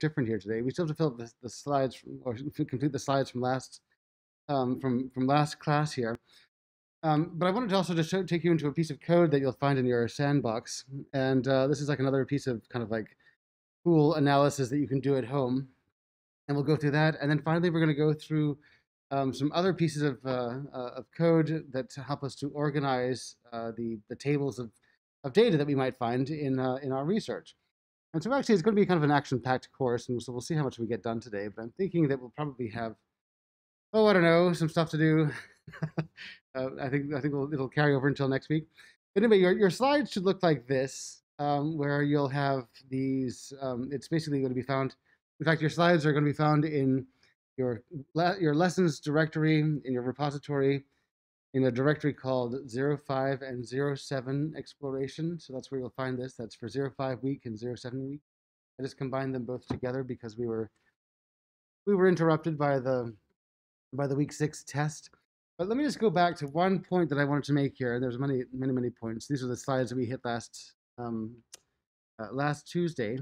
different here today. We still have to fill up the, the slides from, or complete the slides from last um, from from last class here. Um, but I wanted to also just show, take you into a piece of code that you'll find in your sandbox, and uh, this is like another piece of kind of like cool analysis that you can do at home. And we'll go through that, and then finally we're going to go through um, some other pieces of, uh, uh, of code that help us to organize uh, the the tables of of data that we might find in uh, in our research. And so actually, it's going to be kind of an action-packed course, and so we'll see how much we get done today. But I'm thinking that we'll probably have, oh, I don't know, some stuff to do. uh, I think I think we'll, it'll carry over until next week. But anyway, your your slides should look like this, um, where you'll have these. Um, it's basically going to be found. In fact, your slides are going to be found in your your lessons directory in your repository in a directory called 05 and 07 exploration. So that's where you'll find this. That's for 05 week and 07 week. I just combined them both together because we were we were interrupted by the by the week six test. But let me just go back to one point that I wanted to make here. There's many, many, many points. These are the slides that we hit last um, uh, last Tuesday.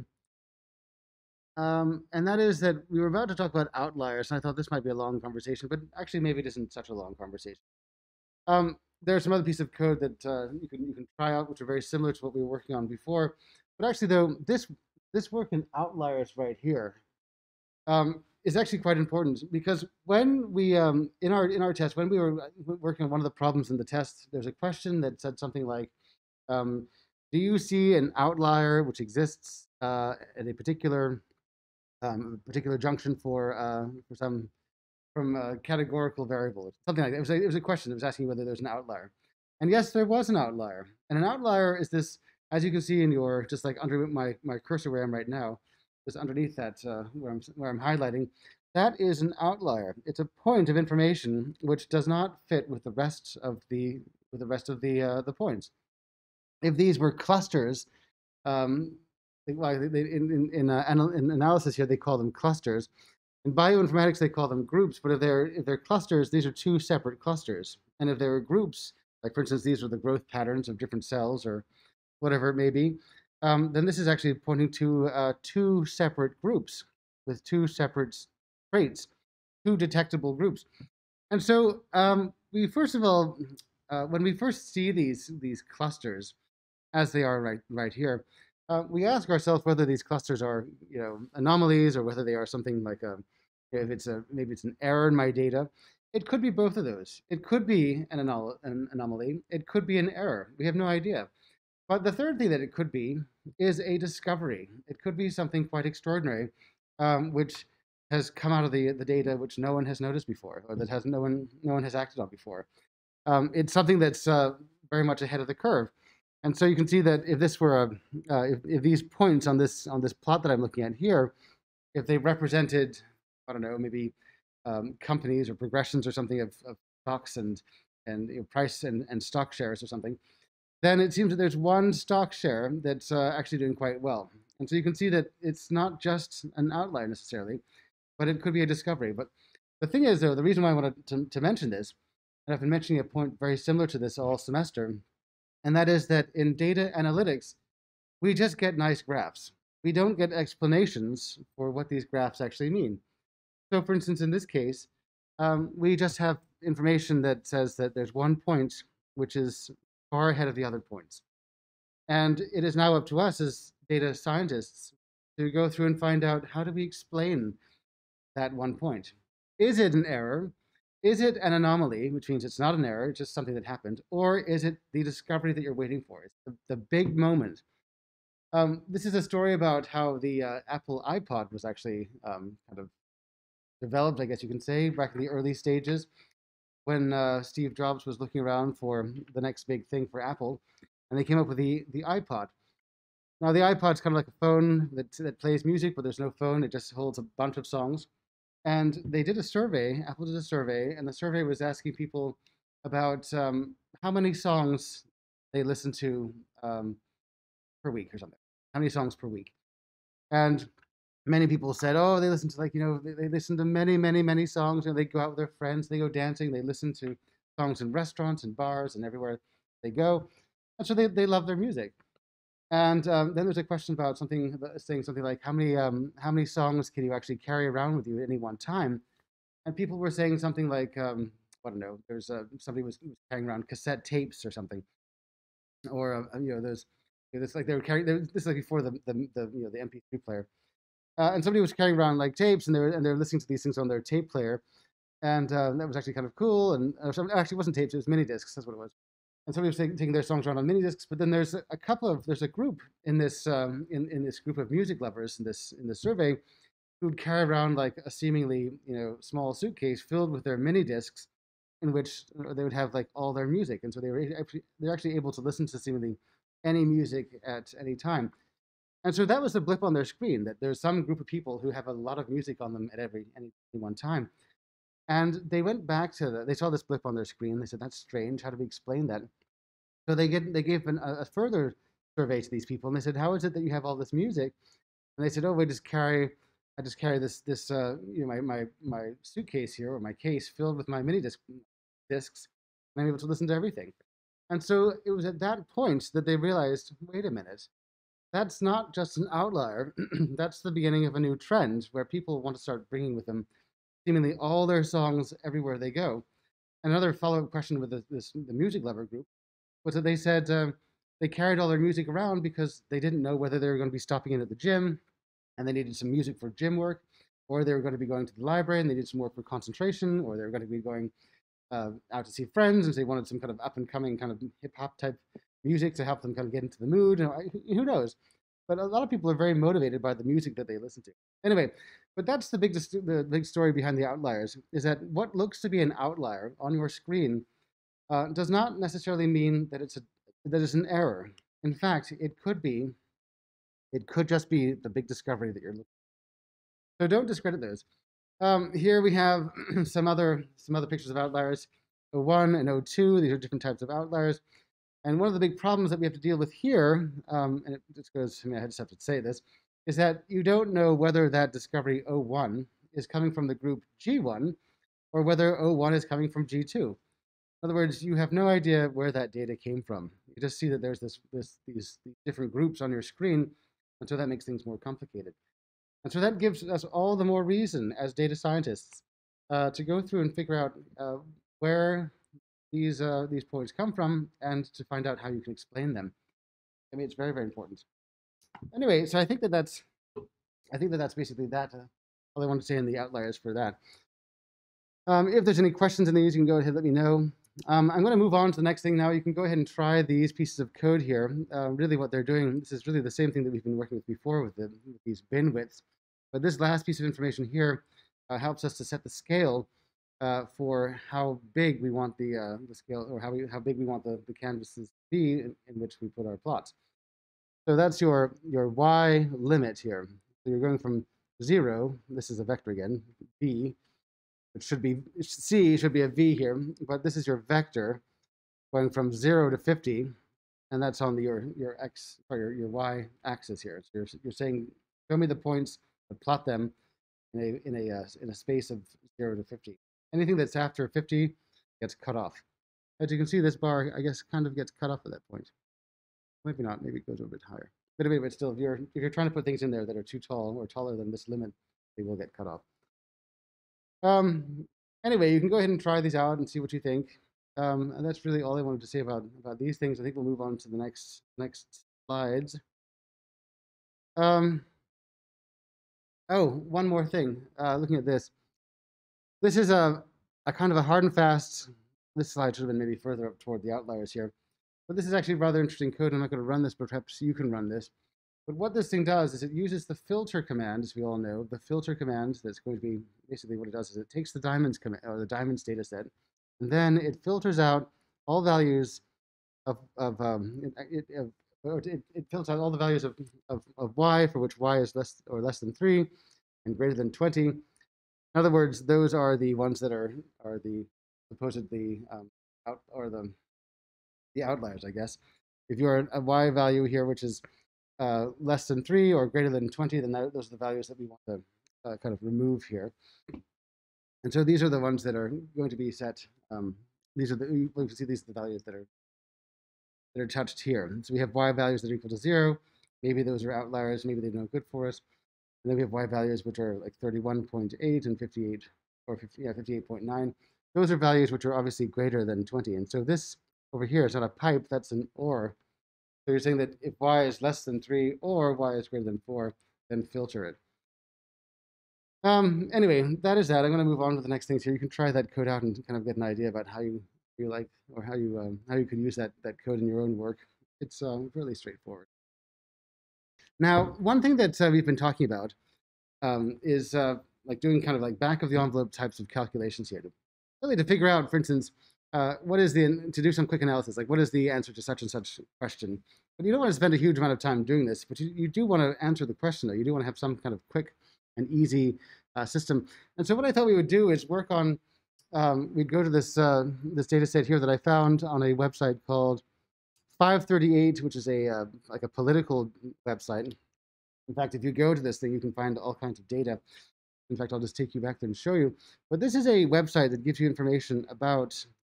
Um, and that is that we were about to talk about outliers, and I thought this might be a long conversation, but actually maybe it isn't such a long conversation. Um, there are some other pieces of code that uh, you can you can try out, which are very similar to what we were working on before. But actually, though, this this work in outliers right here um, is actually quite important because when we um, in our in our test when we were uh, working on one of the problems in the test, there's a question that said something like, um, "Do you see an outlier which exists uh, at a particular um, particular junction for uh, for some from a categorical variable, something like that. It was, a, it was a question. It was asking whether there's an outlier. And yes, there was an outlier. And an outlier is this, as you can see in your, just like under my, my cursor where I'm right now, just underneath that uh, where, I'm, where I'm highlighting, that is an outlier. It's a point of information which does not fit with the rest of the, with the, rest of the, uh, the points. If these were clusters, um, well, in, in, in, uh, in analysis here, they call them clusters. In bioinformatics, they call them groups, but if they're if they're clusters, these are two separate clusters. And if they're groups, like for instance, these are the growth patterns of different cells or whatever it may be, um, then this is actually pointing to uh, two separate groups with two separate traits, two detectable groups. And so um, we first of all, uh, when we first see these these clusters, as they are right right here, uh, we ask ourselves whether these clusters are, you know, anomalies or whether they are something like a, if it's a, maybe it's an error in my data. It could be both of those. It could be an, an anomaly. It could be an error. We have no idea. But the third thing that it could be is a discovery. It could be something quite extraordinary, um, which has come out of the, the data which no one has noticed before, or that has no one no one has acted on before. Um, it's something that's uh, very much ahead of the curve. And so you can see that if this were a, uh, if, if these points on this on this plot that I'm looking at here, if they represented, I don't know, maybe um, companies or progressions or something of, of stocks and and you know, price and, and stock shares or something, then it seems that there's one stock share that's uh, actually doing quite well. And so you can see that it's not just an outlier necessarily, but it could be a discovery. But the thing is, though, the reason why I wanted to, to mention this, and I've been mentioning a point very similar to this all semester, and that is that in data analytics, we just get nice graphs. We don't get explanations for what these graphs actually mean. So for instance, in this case, um, we just have information that says that there's one point which is far ahead of the other points. And it is now up to us as data scientists to go through and find out how do we explain that one point. Is it an error? Is it an anomaly, which means it's not an error, it's just something that happened, or is it the discovery that you're waiting for? It's the, the big moment. Um, this is a story about how the uh, Apple iPod was actually um, kind of developed, I guess you can say, back in the early stages when uh, Steve Jobs was looking around for the next big thing for Apple, and they came up with the, the iPod. Now, the iPod's kind of like a phone that, that plays music, but there's no phone, it just holds a bunch of songs. And they did a survey, Apple did a survey, and the survey was asking people about um, how many songs they listen to um, per week or something. How many songs per week? And many people said, oh, they listen to like, you know, they, they listen to many, many, many songs. You know, they go out with their friends, they go dancing, they listen to songs in restaurants and bars and everywhere they go. And so they, they love their music. And um, then there's a question about something saying something like how many um, how many songs can you actually carry around with you at any one time? And people were saying something like um, I don't know. There's uh, somebody was, carrying around cassette tapes or something, or uh, you know there's it's like they were carrying. This is like before the, the, the you know the MP3 player, uh, and somebody was carrying around like tapes, and they were and they were listening to these things on their tape player, and uh, that was actually kind of cool. And uh, actually, wasn't tapes; it was mini discs. That's what it was. And somebody was taking, taking their songs around on mini discs. But then there's a, a couple of there's a group in this um, in in this group of music lovers in this in this survey who would carry around like a seemingly you know small suitcase filled with their mini discs, in which uh, they would have like all their music, and so they were actually, they're actually able to listen to seemingly any music at any time. And so that was the blip on their screen that there's some group of people who have a lot of music on them at every any one time. And they went back to the, they saw this blip on their screen. They said, that's strange. How do we explain that? So they get they gave an, a, a further survey to these people and they said, how is it that you have all this music? And they said, oh, we just carry, I just carry this, this uh, you know, my, my, my suitcase here or my case filled with my mini disc discs and I'm able to listen to everything. And so it was at that point that they realized wait a minute, that's not just an outlier, that's the beginning of a new trend where people want to start bringing with them seemingly all their songs everywhere they go. Another follow up question with this, this, the music lover group was that they said uh, they carried all their music around because they didn't know whether they were going to be stopping in at the gym and they needed some music for gym work, or they were going to be going to the library and they needed some work for concentration, or they were going to be going uh, out to see friends, and they wanted some kind of up and coming kind of hip hop type music to help them kind of get into the mood. who knows? But a lot of people are very motivated by the music that they listen to. Anyway, but that's the big the big story behind the outliers is that what looks to be an outlier on your screen uh, does not necessarily mean that it's a that it's an error. In fact, it could be it could just be the big discovery that you're looking. For. So don't discredit those. Um, here we have some other some other pictures of outliers. O1 and O2, these are different types of outliers. And one of the big problems that we have to deal with here, um, and it just goes, I mean, I just have to say this, is that you don't know whether that discovery O1 is coming from the group G1 or whether O1 is coming from G2. In other words, you have no idea where that data came from. You just see that there's this, this, these, these different groups on your screen, and so that makes things more complicated. And so that gives us all the more reason as data scientists uh, to go through and figure out uh, where these, uh, these points come from and to find out how you can explain them. I mean, it's very, very important. Anyway, so I think that that's, I think that that's basically that. Uh, all I want to say in the outliers for that. Um, if there's any questions in these, you can go ahead and let me know. Um, I'm going to move on to the next thing now. You can go ahead and try these pieces of code here. Uh, really what they're doing, this is really the same thing that we've been working with before with, the, with these bin widths. But this last piece of information here uh, helps us to set the scale uh, for how big we want the, uh, the scale, or how, we, how big we want the, the canvases to be in, in which we put our plots. So that's your, your y limit here. So you're going from 0, this is a vector again, b, it should be, c should be a v here, but this is your vector going from 0 to 50, and that's on the, your, your x, or your, your y axis here. So you're, you're saying, show me the points plot them in a, in a, uh, in a space of 0 to 50. Anything that's after 50 gets cut off. As you can see, this bar, I guess, kind of gets cut off at that point. Maybe not, maybe it goes a bit higher. But anyway, but still, if you're, if you're trying to put things in there that are too tall or taller than this limit, they will get cut off. Um, anyway, you can go ahead and try these out and see what you think. Um, and that's really all I wanted to say about, about these things. I think we'll move on to the next, next slides. Um, Oh, one more thing. Uh, looking at this, this is a, a kind of a hard and fast. Mm-hmm. This slide should have been maybe further up toward the outliers here. But this is actually rather interesting code. I'm not going to run this, but perhaps you can run this. But what this thing does is it uses the filter command, as we all know, the filter command that's going to be basically what it does is it takes the diamonds command or the diamonds data set, and then it filters out all values of, of um, it, uh, it, it, it filters out all the values of, mm-hmm. of, of y for which y is less or less than 3 and greater than 20. In other words, those are the ones that are, are the supposedly um, out or the, the outliers, I guess. If you're a y value here, which is uh, less than 3 or greater than 20, then that, those are the values that we want to uh, kind of remove here. And so these are the ones that are going to be set. Um, these are the, you can see these are the values that are that are touched here. So we have y values that are equal to 0, maybe those are outliers, maybe they're no good for us. And then we have y values which are like 31.8 and 58 or 50, yeah, 58.9. Those are values which are obviously greater than 20. And so this over here is not a pipe, that's an OR. So you're saying that if y is less than 3 or y is greater than 4, then filter it. Um, anyway, that is that. I'm going to move on to the next things here. You can try that code out and kind of get an idea about how you, you like or how you um, how you could use that that code in your own work. It's uh, really straightforward. Now, one thing that uh, we've been talking about um, is uh, like doing kind of like back of the envelope types of calculations here, to, really to figure out, for instance, uh, what is the to do some quick analysis, like what is the answer to such and such question. But you don't want to spend a huge amount of time doing this, but you, you do want to answer the question though. You do want to have some kind of quick and easy uh, system. And so what I thought we would do is work on, um, we'd go to this, uh, this data set here that I found on a website called 538, which is a uh, like a political website. In fact, if you go to this thing, you can find all kinds of data. In fact, I'll just take you back there and show you. But this is a website that gives you information about,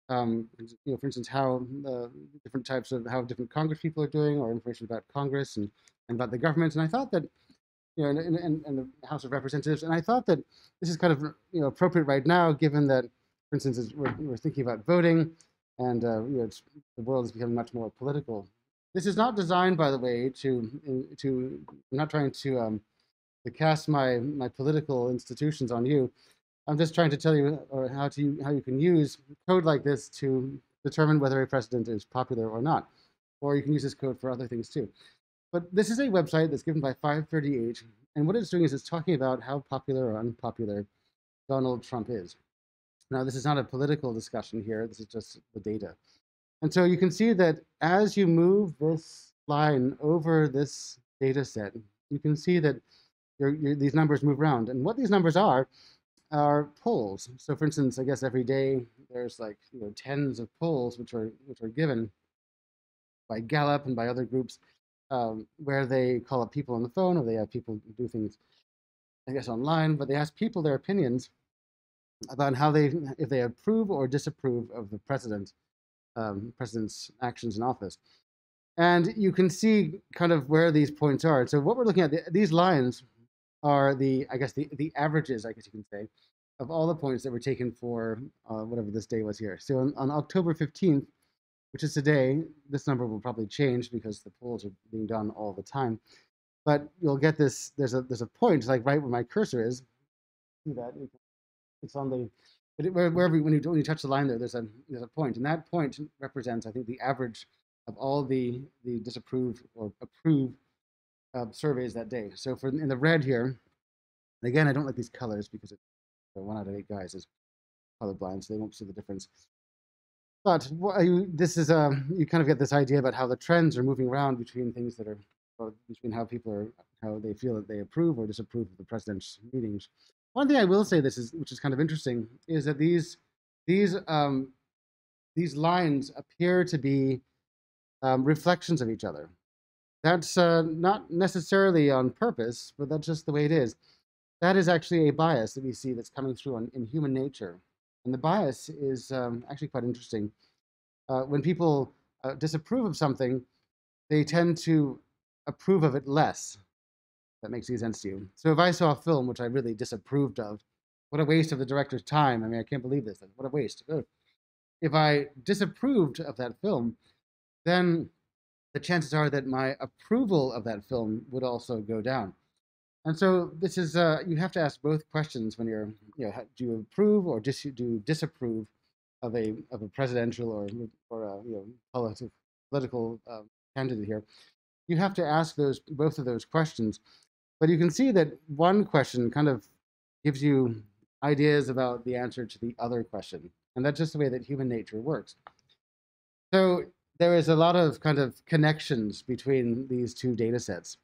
um, you know, for instance, how the different types of how different Congress people are doing, or information about Congress and, and about the government. And I thought that you know, and, and, and the House of Representatives. And I thought that this is kind of you know appropriate right now, given that, for instance, we're, we're thinking about voting, and uh, you know, the world is becoming much more political. This is not designed, by the way, to to. I'm not trying to um, to cast my my political institutions on you. I'm just trying to tell you or how to how you can use code like this to determine whether a president is popular or not, or you can use this code for other things too. But this is a website that's given by 538, and what it's doing is it's talking about how popular or unpopular Donald Trump is. Now, this is not a political discussion here, this is just the data. And so you can see that as you move this line over this data set, you can see that you're, you're, these numbers move around. And what these numbers are, are polls. So for instance, I guess every day there's like you know tens of polls which are which are given by Gallup and by other groups um, where they call up people on the phone or they have people do things, I guess, online, but they ask people their opinions about how they, if they approve or disapprove of the president, um, president's actions in office. And you can see kind of where these points are. So what we're looking at, the, these lines are the, I guess, the, the averages, I guess you can say, of all the points that were taken for uh, whatever this day was here. So on, on October 15th, which is today. This number will probably change because the polls are being done all the time. But you'll get this, there's a, there's a point, like right where my cursor is. See that? It's on the, wherever, when you, when you touch the line there, there's a, there's a. And that point represents, I think, the average of all the, the disapprove or approve uh, surveys that day. So for in the red here, again, I don't like these colors because it, one out of eight guys is colorblind, so they won't see the difference. But you, this is a, um, you kind of get this idea about how the trends are moving around between things that are, between how people are, how they feel that they approve or disapprove of the president's meetings. One thing I will say this is, which is kind of interesting, is that these, these, um, these lines appear to be um, reflections of each other. That's uh, not necessarily on purpose, but that's just the way it is. That is actually a bias that we see that's coming through on, in human nature. And the bias is um, actually quite interesting. Uh, when people uh, disapprove of something, they tend to approve of it less. That makes any sense to you. So if I saw a film which I really disapproved of, what a waste of the director's time. I mean, I can't believe this. What a waste. If I disapproved of that film, then the chances are that my approval of that film would also go down. And so this is, uh, you have to ask both questions when you're, you know, do you approve or dis do you disapprove of a, of a presidential or, or a, you know, political, political uh, candidate here. You have to ask those, both of those questions. But you can see that one question kind of gives you ideas about the answer to the other question. And that's just the way that human nature works. So there is a lot of kind of connections between these two data sets.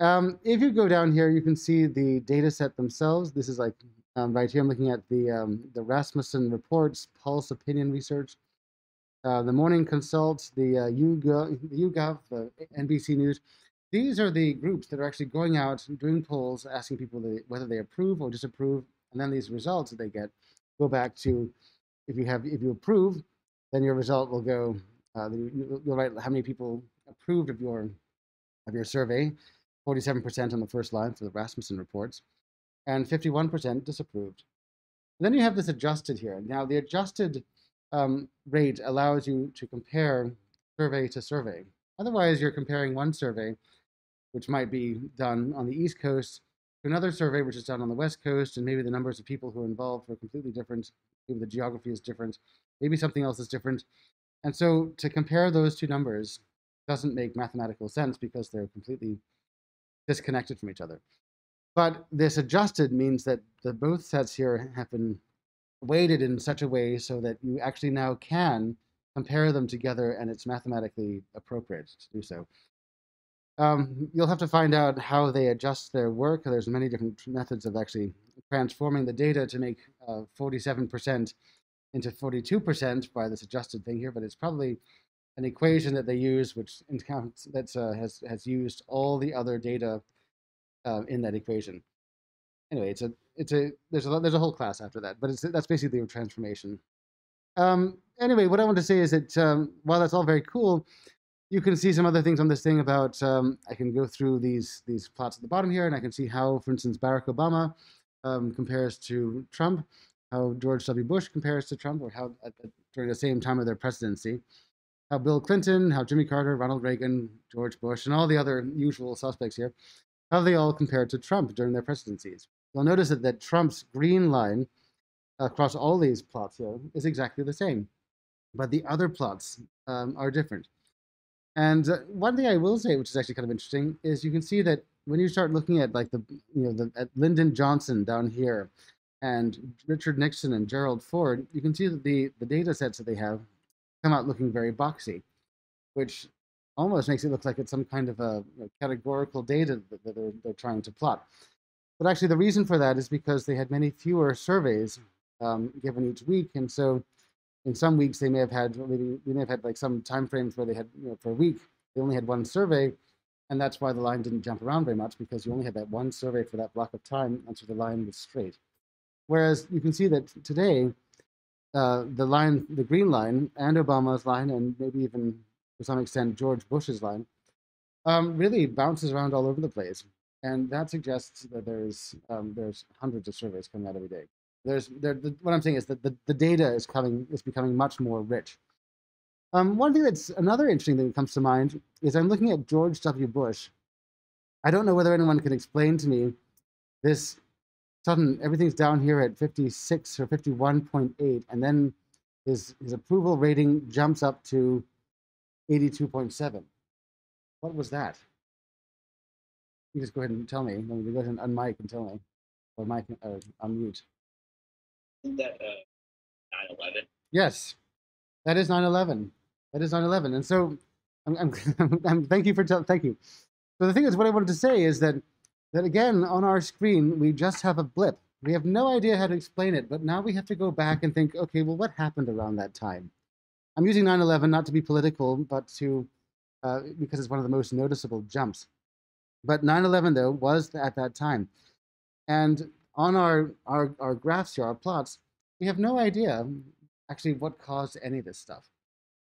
Um, if you go down here, you can see the data set themselves. This is like um, right here, I'm looking at the, um, the Rasmussen reports, Pulse Opinion Research, uh, the Morning Consult, the uh, YouGov, the, YouGov, the NBC News. These are the groups that are actually going out and doing polls, asking people whether they approve or disapprove, and then these results that they get go back to if you have if you approve, then your result will go. Uh, you'll write how many people approved of your of your survey, 47% on the first line for the Rasmussen reports, and 51% disapproved. And then you have this adjusted here. Now, the adjusted um, rate allows you to compare survey to survey. Otherwise, you're comparing one survey, which might be done on the East Coast, to another survey, which is done on the West Coast, and maybe the numbers of people who are involved are completely different. Maybe the geography is different. Maybe something else is different. And so to compare those two numbers doesn't make mathematical sense because they're completely disconnected from each other. But this adjusted means that the both sets here have been weighted in such a way so that you actually now can compare them together and it's mathematically appropriate to do so. Um, you'll have to find out how they adjust their work. There's many different methods of actually transforming the data to make 47% uh, into 42% by this adjusted thing here, but it's probably an equation that they use, which that uh, has has used all the other data uh, in that equation. Anyway, it's a it's a there's a there's a whole class after that, but it's that's basically a transformation. Um, anyway, what I want to say is that um, while that's all very cool, you can see some other things on this thing about. Um, I can go through these these plots at the bottom here, and I can see how, for instance, Barack Obama um, compares to Trump, how George W. Bush compares to Trump, or how at, at, during the same time of their presidency how Bill Clinton, how Jimmy Carter, Ronald Reagan, George Bush, and all the other usual suspects here, how they all compared to Trump during their presidencies. You'll notice that, that Trump's green line across all these plots here is exactly the same, but the other plots um, are different. And uh, one thing I will say, which is actually kind of interesting, is you can see that when you start looking at like the, you know, the, at Lyndon Johnson down here, and Richard Nixon and Gerald Ford, you can see that the, the data sets that they have come out looking very boxy, which almost makes it look like it's some kind of a you know, categorical data that they're, they're trying to plot. But actually, the reason for that is because they had many fewer surveys um, given each week, and so in some weeks they may have had maybe they may have had like some time frames where they had you know for a week they only had one survey, and that's why the line didn't jump around very much because you only had that one survey for that block of time, and so the line was straight. Whereas you can see that today uh, the line, the green line, and Obama's line, and maybe even to some extent George Bush's line, um, really bounces around all over the place, and that suggests that there's um, there's hundreds of surveys coming out every day. There's there, the, what I'm saying is that the, the data is coming is becoming much more rich. Um, one thing that's another interesting thing that comes to mind is I'm looking at George W. Bush. I don't know whether anyone can explain to me this sudden everything's down here at 56 or 51.8 and then his his approval rating jumps up to 82.7 what was that you just go ahead and tell me let me go ahead and unmic and tell me or mic or unmute is that uh 9-11 yes that is 9-11 that is 9-11 and so I'm, I'm, I'm, thank you for telling. thank you so the thing is what i wanted to say is that that again, on our screen, we just have a blip. We have no idea how to explain it, but now we have to go back and think, okay, well, what happened around that time? I'm using 9-11 not to be political, but to, uh, because it's one of the most noticeable jumps. But 9-11, though, was at that time. And on our, our, our graphs here, our plots, we have no idea actually what caused any of this stuff.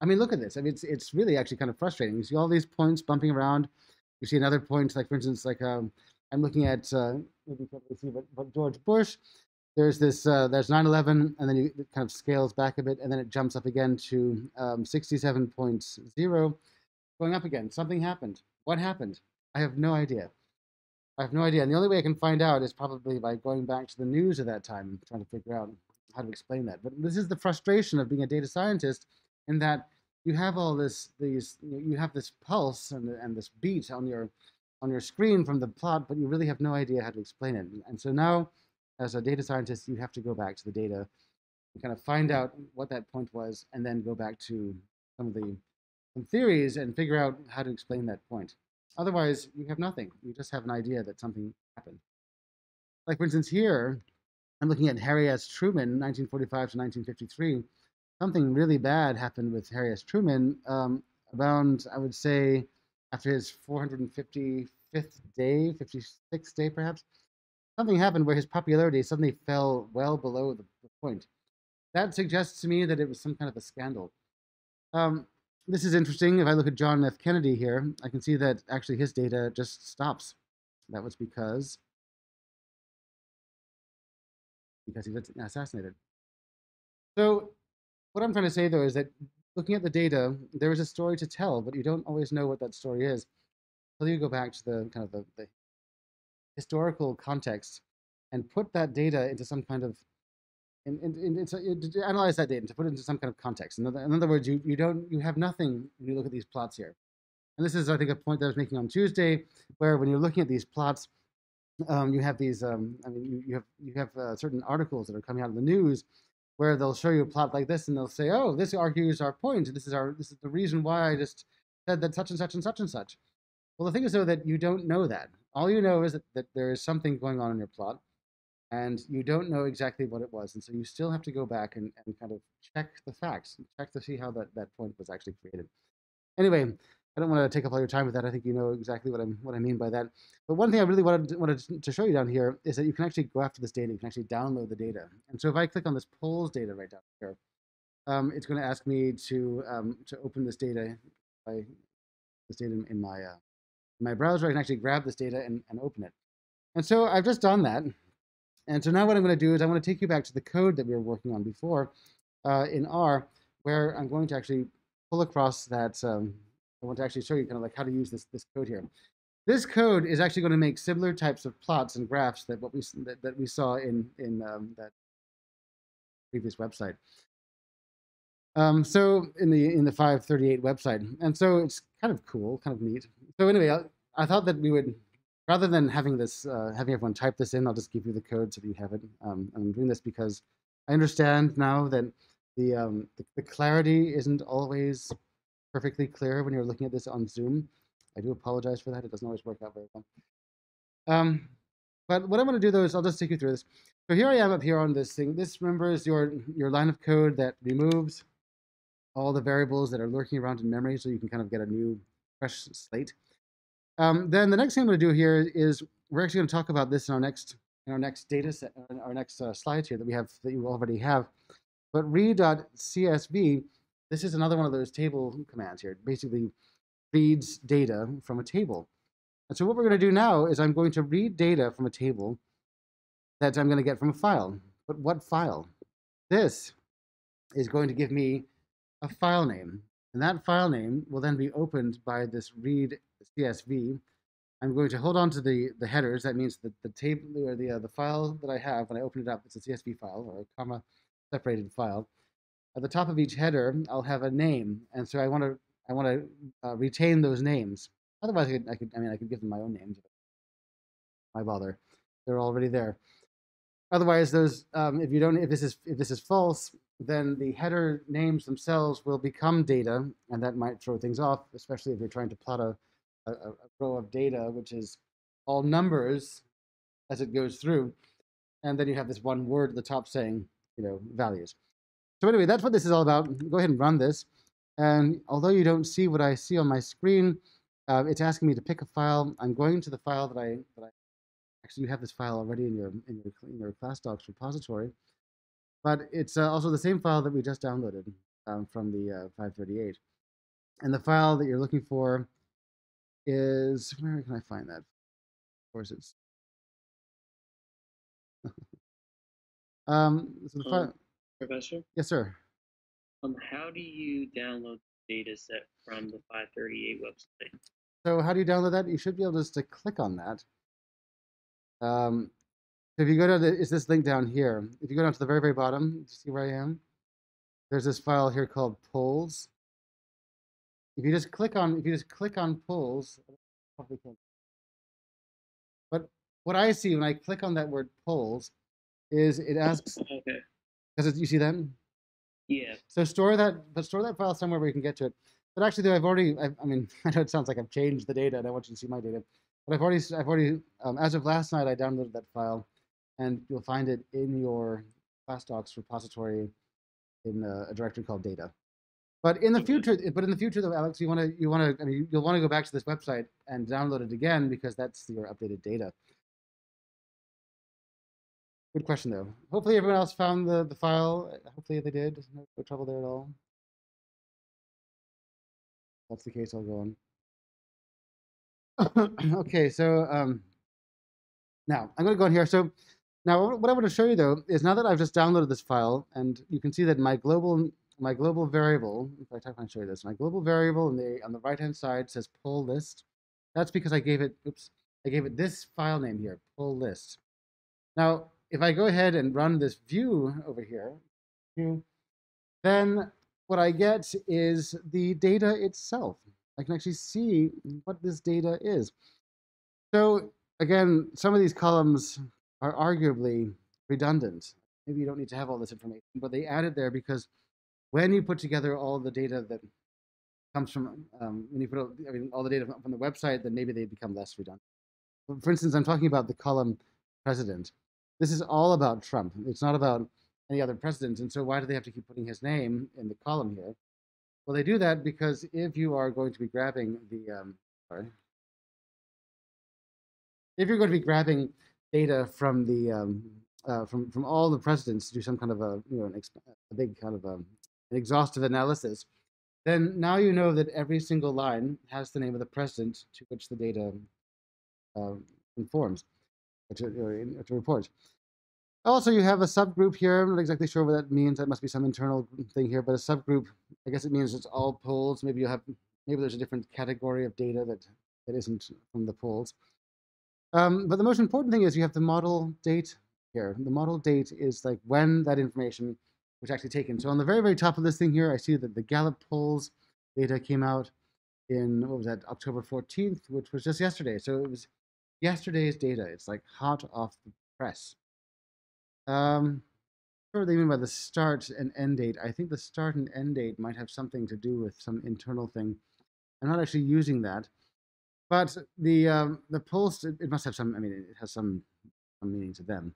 I mean, look at this. I mean, it's, it's really actually kind of frustrating. You see all these points bumping around. You see another point, like for instance, like um, I'm looking at uh, maybe can't really see, but, but George Bush. There's this. Uh, there's 9/11, and then it kind of scales back a bit, and then it jumps up again to um, 67.0, going up again. Something happened. What happened? I have no idea. I have no idea. And the only way I can find out is probably by going back to the news at that time and trying to figure out how to explain that. But this is the frustration of being a data scientist, in that you have all this, these, you have this pulse and, and this beat on your on your screen from the plot, but you really have no idea how to explain it. And so now, as a data scientist, you have to go back to the data and kind of find out what that point was, and then go back to some of the some theories and figure out how to explain that point. Otherwise, you have nothing. You just have an idea that something happened. Like, for instance, here, I'm looking at Harry S. Truman, 1945 to 1953. Something really bad happened with Harry S. Truman um, around, I would say, after his 455th day, 56th day perhaps, something happened where his popularity suddenly fell well below the, the point. That suggests to me that it was some kind of a scandal. Um, this is interesting. If I look at John F. Kennedy here, I can see that actually his data just stops. That was because because he was assassinated. So what I'm trying to say though is that looking at the data, there is a story to tell, but you don't always know what that story is until you go back to the kind of the, the historical context and put that data into some kind of in, in, in, in, to analyze that data to put it into some kind of context. In other, in other words, you, you don't you have nothing when you look at these plots here. And this is, I think, a point that I was making on Tuesday, where when you're looking at these plots, um, you have these. Um, I mean, you, you have you have uh, certain articles that are coming out of the news where they'll show you a plot like this, and they'll say, "Oh, this argues our point. This is our this is the reason why I just said that such and such and such and such." Well, the thing is though that you don't know that. All you know is that, that there is something going on in your plot, and you don't know exactly what it was, and so you still have to go back and, and kind of check the facts, check to see how that, that point was actually created. Anyway, I don't want to take up all your time with that. I think you know exactly what I'm what I mean by that. But one thing I really wanted wanted to show you down here is that you can actually go after this data. You can actually download the data. And so if I click on this polls data right down here, um, it's going to ask me to um, to open this data by this data in, my uh, in my browser. I can actually grab this data and, and open it. And so I've just done that. And so now what I'm going to do is I want to take you back to the code that we were working on before uh, in R, where I'm going to actually pull across that. Um, I want to actually show you kind of like how to use this, this code here. This code is actually going to make similar types of plots and graphs that what we that, that we saw in in um, that previous website. Um, so in the in the 538 website, and so it's kind of cool, kind of neat. So anyway, I, I thought that we would rather than having this, uh, having everyone type this in, I'll just give you the code so you have it. Um, I'm doing this because I understand now that the, um, the, the clarity isn't always perfectly clear when you're looking at this on Zoom. I do apologize for that. It doesn't always work out very well. Um, but what I'm going to do though is I'll just take you through this. So here I am up here on this thing. This remember is your your line of code that removes all the variables that are lurking around in memory, so you can kind of get a new fresh slate. Um, then the next thing I'm going to do here is we're actually going to talk about this in our next in our next data set, our next uh, slides here that we have that you already have. But read.csv, this is another one of those table commands here. It basically reads data from a table. And so what we're going to do now is I'm going to read data from a table that I'm going to get from a file. But what file? This is going to give me a file name. And that file name will then be opened by this read CSV. I'm going to hold on to the, the headers. That means that the table or the, uh, the file that I have, when I open it up, it's a CSV file or a comma separated file. At the top of each header, I'll have a name. And so I want to I want to uh, retain those names. Otherwise, I could, I could, I mean, I could give them my own names. Why bother? They're already there. Otherwise, those, um, if you don't, if this is, if this is false, then the header names themselves will become data, and that might throw things off, especially if you're trying to plot a, a, a row of data, which is all numbers as it goes through. And then you have this one word at the top saying, you know, values. So anyway, that's what this is all about. Go ahead and run this. And although you don't see what I see on my screen, uh, it's asking me to pick a file. I'm going to the file that I, that I actually you have this file already in your in your, in your ClassDocs repository, but it's uh, also the same file that we just downloaded um, from the uh, 538. And the file that you're looking for is where can I find that? Of course, it's um, so the Um, Professor, yes, sir. um, how do you download the data set from the 538 website? So how do you download that? You should be able just to click on that. Um, if you go to the, is this link down here? If you go down to the very, very bottom, see where I am? There's this file here called polls. If you just click on, if you just click on polls, but what I see when I click on that word polls is it asks, Okay. because you see that? Yeah. So store that, but store that file somewhere where you can get to it. But actually, though, I've already, I, I mean, I know it sounds like I've changed the data and I want you to see my data, but I've already, I've already, um, as of last night, I downloaded that file, and you'll find it in your ClassDocs repository in a, a directory called data. But in the future, but in the future, though, Alex, you want to, you want to, I mean, you'll want to go back to this website and download it again because that's your updated data. Good question, though. Hopefully, everyone else found the the file. Hopefully, they did. No, no trouble there at all. that's the case, I'll go on. okay, so um, now I'm going to go in here. So now what I want to show you though is now that I've just downloaded this file, and you can see that my global my global variable, if I type show you this, my global variable on the on the right hand side says pull list. That's because I gave it oops, I gave it this file name here, pull list. Now, if I go ahead and run this view over here, then what I get is the data itself. I can actually see what this data is. So again, some of these columns are arguably redundant. Maybe you don't need to have all this information, but they added there because when you put together all the data that comes from, um, when you put all, I mean, all the data from the website, then maybe they become less redundant. For instance, I'm talking about the column president. This is all about Trump. It's not about any other president. And so why do they have to keep putting his name in the column here? Well, they do that because if you are going to be grabbing the, um, sorry, if you're going to be grabbing data from the um, uh, from from all the presidents to do some kind of a you know an a big kind of a, um, an exhaustive analysis, then now you know that every single line has the name of the president to which the data uh, informs, to, or, to report. Also, you have a subgroup here. I'm not exactly sure what that means. That must be some internal thing here, but a subgroup, I guess it means it's all polls. Maybe you have, maybe there's a different category of data that, that isn't from the polls. Um, but the most important thing is you have the model date here. The model date is like when that information was actually taken. So on the very, very top of this thing here, I see that the Gallup polls data came out in, what was that, October 14th, which was just yesterday. So it was yesterday's data. It's like hot off the press. Um, what they mean by the start and end date? I think the start and end date might have something to do with some internal thing. I'm not actually using that. But the um, the post, it, it, must have some, I mean, it has some, some meaning to them.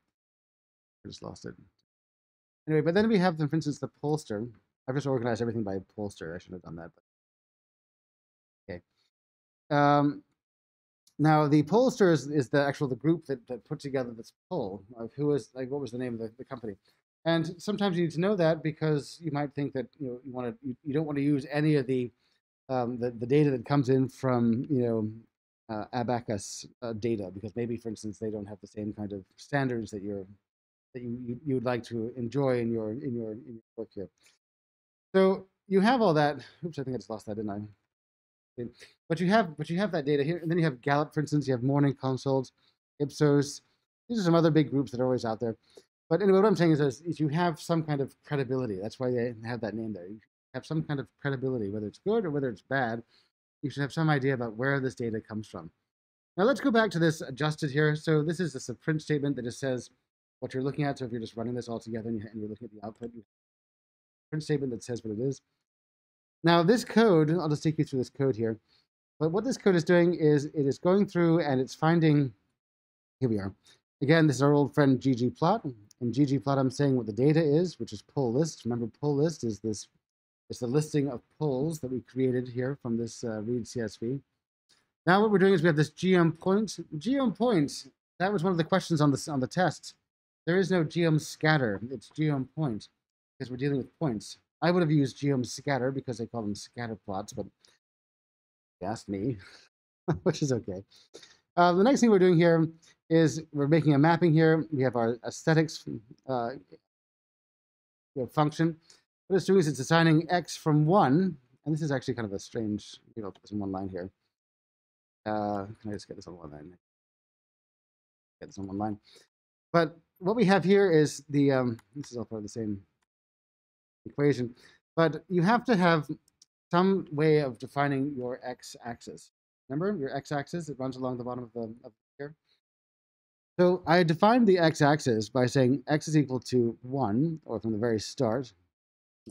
I just lost it. Anyway, but then we have, for instance, the pollster. I've just organized everything by pollster. I should have done that. But... Okay. Um, now the pollster is, is the actual the group that, that put together this poll of who is like what was the name of the, the company. And sometimes you need to know that because you might think that you know you want to you, you don't want to use any of the um, the, the data that comes in from you know uh, Abacus uh, data because maybe, for instance, they don't have the same kind of standards that you're that you, you, would like to enjoy in your in your in your work here. So you have all that. Oops, I think I just lost that, didn't I? But you have but you have that data here, and then you have Gallup, for instance. You have Morning Consult, Ipsos. These are some other big groups that are always out there. But anyway, what I'm saying is, is you have some kind of credibility. That's why they have that name there. You have some kind of credibility, whether it's good or whether it's bad. You should have some idea about where this data comes from. Now let's go back to this adjusted here. So this is just a print statement that just says what you're looking at. So if you're just running this all together and you're looking at the output, you print statement that says what it is. Now this code, I'll just take you through this code here. But what this code is doing is it is going through and it's finding, here we are. Again, this is our old friend ggplot. In ggplot, I'm saying what the data is, which is pull list. Remember, pull list is this it's the listing of polls that we created here from this uh, read CSV. Now what we're doing is we have this geom point. Geom point, that was one of the questions on the, on the test. There is no geom scatter, it's geom point, because we're dealing with points. I would have used geom scatter because they call them scatter plots, but you asked me, which is okay. Uh, the next thing we're doing here is we're making a mapping here. We have our aesthetics uh, function. What it's doing is it's assigning x from 1, and this is actually kind of a strange, you know, in one line here. Uh, can I just get this on one line? Get this on one line. But what we have here is the, um, this is all part of the same equation, but you have to have some way of defining your x-axis. Remember, your x-axis, it runs along the bottom of the of here. So I defined the x-axis by saying x is equal to 1, or from the very start,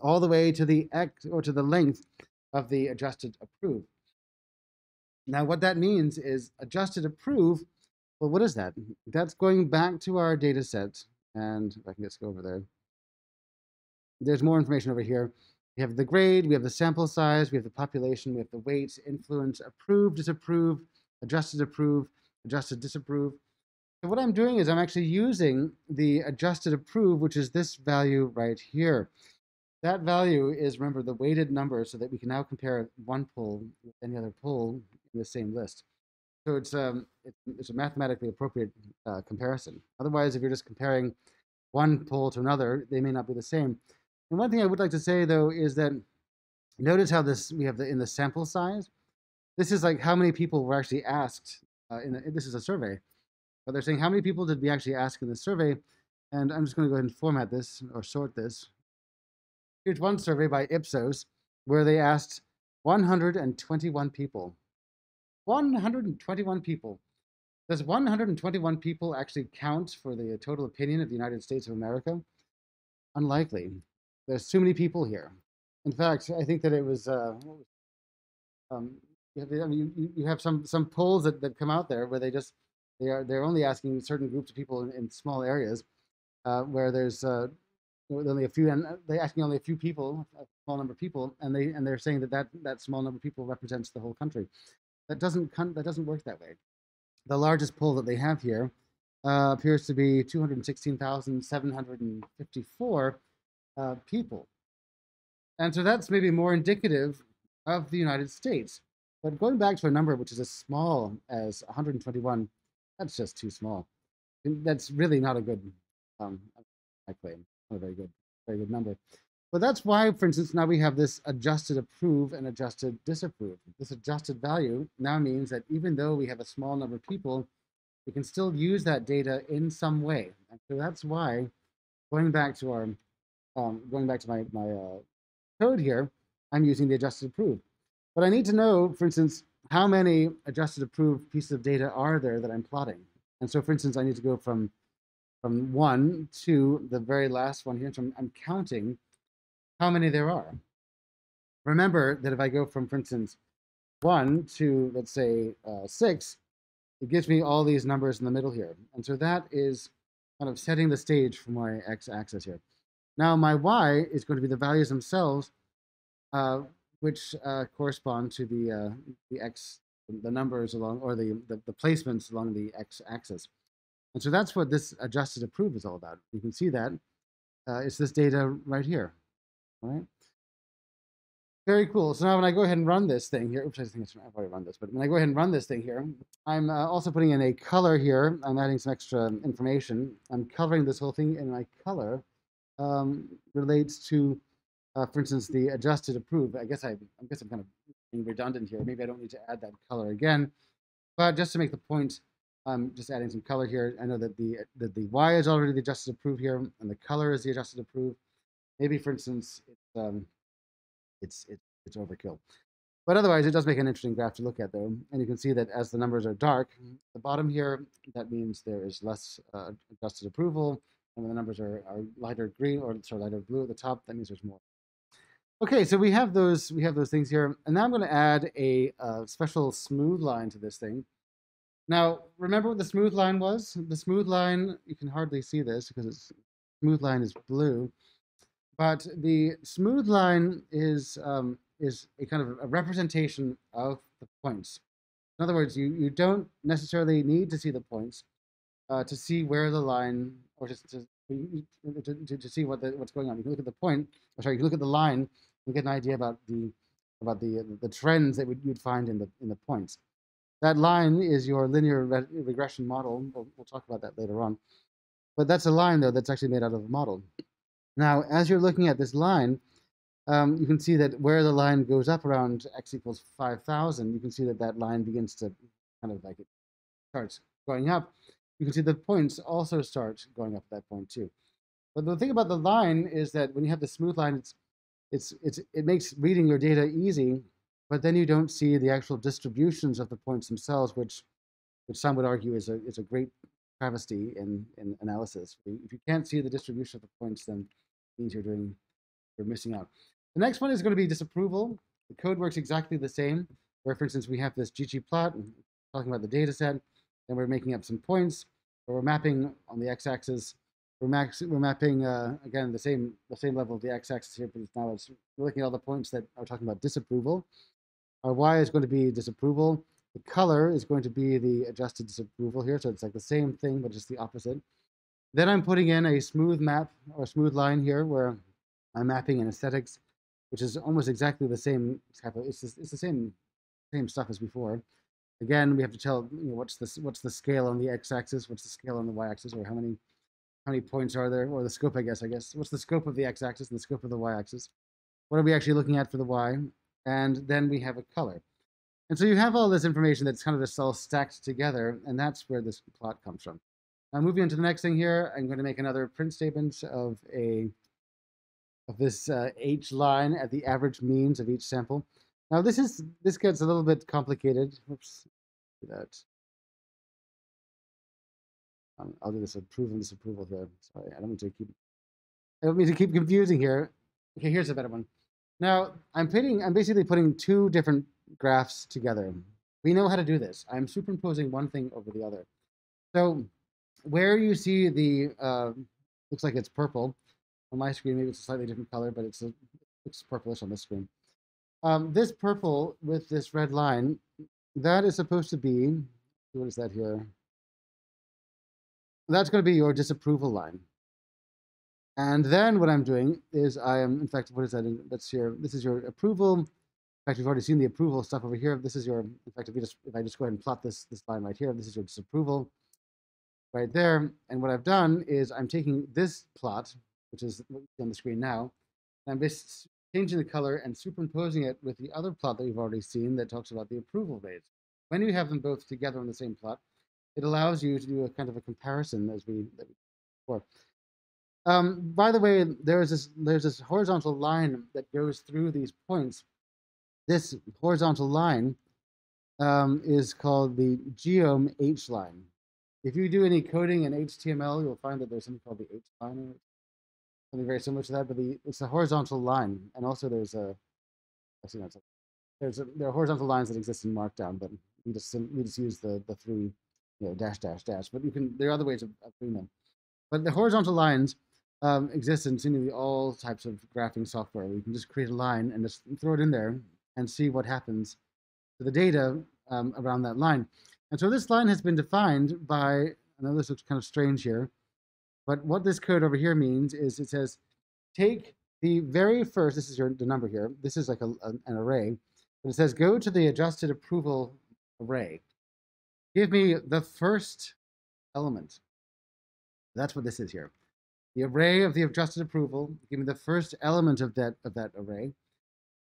all the way to the x or to the length of the adjusted approve. Now, what that means is adjusted approve. Well, what is that? Mm-hmm. That's going back to our data set. And if I can just go over there, there's more information over here. We have the grade, we have the sample size, we have the population, we have the weight, influence, approve, disapprove, adjusted approve, adjusted disapprove. So what I'm doing is I'm actually using the adjusted approve, which is this value right here. that value is, remember, the weighted number so that we can now compare one poll with any other poll in the same list. So it's, um, it's, a mathematically appropriate uh, comparison. Otherwise, if you're just comparing one poll to another, they may not be the same. And one thing I would like to say, though, is that notice how this we have the in the sample size. This is like how many people were actually asked. Uh, in the, this is a survey, but they're saying how many people did we actually ask in the survey? And I'm just going to go ahead and format this or sort this. Here's one survey by Ipsos where they asked 121 people. 121 people. Does 121 people actually count for the total opinion of the United States of America? Unlikely. There's too many people here. In fact, I think that it was, uh, um, you, have, I mean, you, you have some, some polls that, that come out there where they just, they are, they're only asking certain groups of people in, in small areas uh, where there's uh, only a few, and they're asking only a few people, a small number of people, and they and they're saying that that, that small number of people represents the whole country. That doesn't that doesn't work that way. The largest poll that they have here uh, appears to be 216,754 uh, people, and so that's maybe more indicative of the United States. But going back to a number which is as small as 121, that's just too small. That's really not a good um, I claim. Not a very good, very good number. But that's why, for instance, now we have this adjusted approve and adjusted disapprove. This adjusted value now means that even though we have a small number of people, we can still use that data in some way. And so that's why, going back to our, um, going back to my, my uh, code here, I'm using the adjusted approve. But I need to know, for instance, how many adjusted approve pieces of data are there that I'm plotting. And so, for instance, I need to go from from one to the very last one here. So I'm, I'm counting how many there are. Remember that if I go from, for instance, one to, let's say, uh, six, it gives me all these numbers in the middle here. And so that is kind of setting the stage for my x-axis here. Now my y is going to be the values themselves, uh, which uh, correspond to the uh, the x, the numbers along, or the, the, the placements along the x-axis. And so that's what this adjusted approve is all about. You can see that uh, it's this data right here, right? Very cool. So now when I go ahead and run this thing here, oops, I think I've already run this, but when I go ahead and run this thing here, I'm uh, also putting in a color here. I'm adding some extra information. I'm coloring this whole thing, and my color um, relates to, uh, for instance, the adjusted approve. I guess I, I guess I'm kind of being redundant here. Maybe I don't need to add that color again, but just to make the point I'm just adding some color here. I know that the that the Y is already the adjusted approve here, and the color is the adjusted approve. Maybe, for instance, it's um, it's it's it's overkill. But otherwise, it does make an interesting graph to look at, though. And you can see that as the numbers are dark, the bottom here, that means there is less uh, adjusted approval. And when the numbers are, are lighter green or sorry, lighter blue at the top, that means there's more. Okay, so we have those we have those things here, and now I'm going to add a, a uh, special smooth line to this thing. Now, remember what the smooth line was? The smooth line, you can hardly see this because it's smooth line is blue, but the smooth line is um, is a kind of a representation of the points. In other words, you, you don't necessarily need to see the points uh, to see where the line, or just to, to, to, to, see what the, what's going on. You can look at the point, or sorry, you can look at the line and get an idea about the about the the trends that you'd find in the in the points. That line is your linear re regression model. We'll, we'll, talk about that later on. But that's a line, though, that's actually made out of a model. Now, as you're looking at this line, um, you can see that where the line goes up around x equals 5,000, you can see that that line begins to kind of like it starts going up. You can see the points also start going up at that point too. But the thing about the line is that when you have the smooth line, it's, it's, it's, it makes reading your data easy but then you don't see the actual distributions of the points themselves, which, which some would argue is a, is a great travesty in, in analysis. If you can't see the distribution of the points, then means you're doing, you're missing out. The next one is going to be disapproval. The code works exactly the same, where, for instance, we have this ggplot, talking about the data set, then we're making up some points, where we're mapping on the x-axis we're, max, we're mapping uh, again the same the same level of the x-axis here, but now it's we're looking at all the points that are talking about disapproval. Our y is going to be disapproval. The color is going to be the adjusted disapproval here, so it's like the same thing, but just the opposite. Then I'm putting in a smooth map or smooth line here where I'm mapping in aesthetics, which is almost exactly the same type of. It's just, it's the same same stuff as before. Again, we have to tell you know what's the what's the scale on the x-axis, what's the scale on the y-axis, or how many how many points are there, or the scope, I guess. I guess what's the scope of the x-axis and the scope of the y-axis. What are we actually looking at for the y? And then we have a color. And so you have all this information that's kind of just all stacked together, and that's where this plot comes from. Now moving on to the next thing here, I'm going to make another print statement of a of this uh, h line at the average means of each sample. Now this is this gets a little bit complicated. Oops, do that. Um, I'll do this approval and disapproval here. Sorry, I don't mean to keep I don't mean to keep confusing here. Okay, here's a better one. Now I'm putting I'm basically putting two different graphs together. We know how to do this. I'm superimposing one thing over the other. So where you see the uh, looks like it's purple on my screen, maybe it's a slightly different color, but it's a, it's purplish on this screen. Um, this purple with this red line, that is supposed to be, what is that here? That's going to be your disapproval line. And then what I'm doing is I am, in fact, what is that? That's here. This is your approval. In fact, we've already seen the approval stuff over here. This is your, in fact, if, you just, if I just go ahead and plot this, this line right here, this is your disapproval right there. And what I've done is I'm taking this plot, which is on the screen now, and I'm just changing the color and superimposing it with the other plot that we've already seen that talks about the approval rates. When you have them both together on the same plot, it allows you to do a kind of a comparison as we, before. Um, by the way, there's this there's this horizontal line that goes through these points. This horizontal line um, is called the geom H line. If you do any coding in HTML, you'll find that there's something called the H line, something very similar to that, but the, it's a horizontal line. And also there's a, there's a, there are horizontal lines that exist in Markdown, but we just we just use the the three, you know, dash dash dash. But you can there are other ways of, of doing them. But the horizontal lines um, exist in seemingly all types of graphing software. You can just create a line and just throw it in there and see what happens to the data um, around that line. And so this line has been defined by, I know this looks kind of strange here, but what this code over here means is it says, take the very first, this is your the number here, this is like a, an array, but it says go to the adjusted approval array. Give me the first element. That's what this is here. The array of the adjusted approval, give me the first element of that of that array.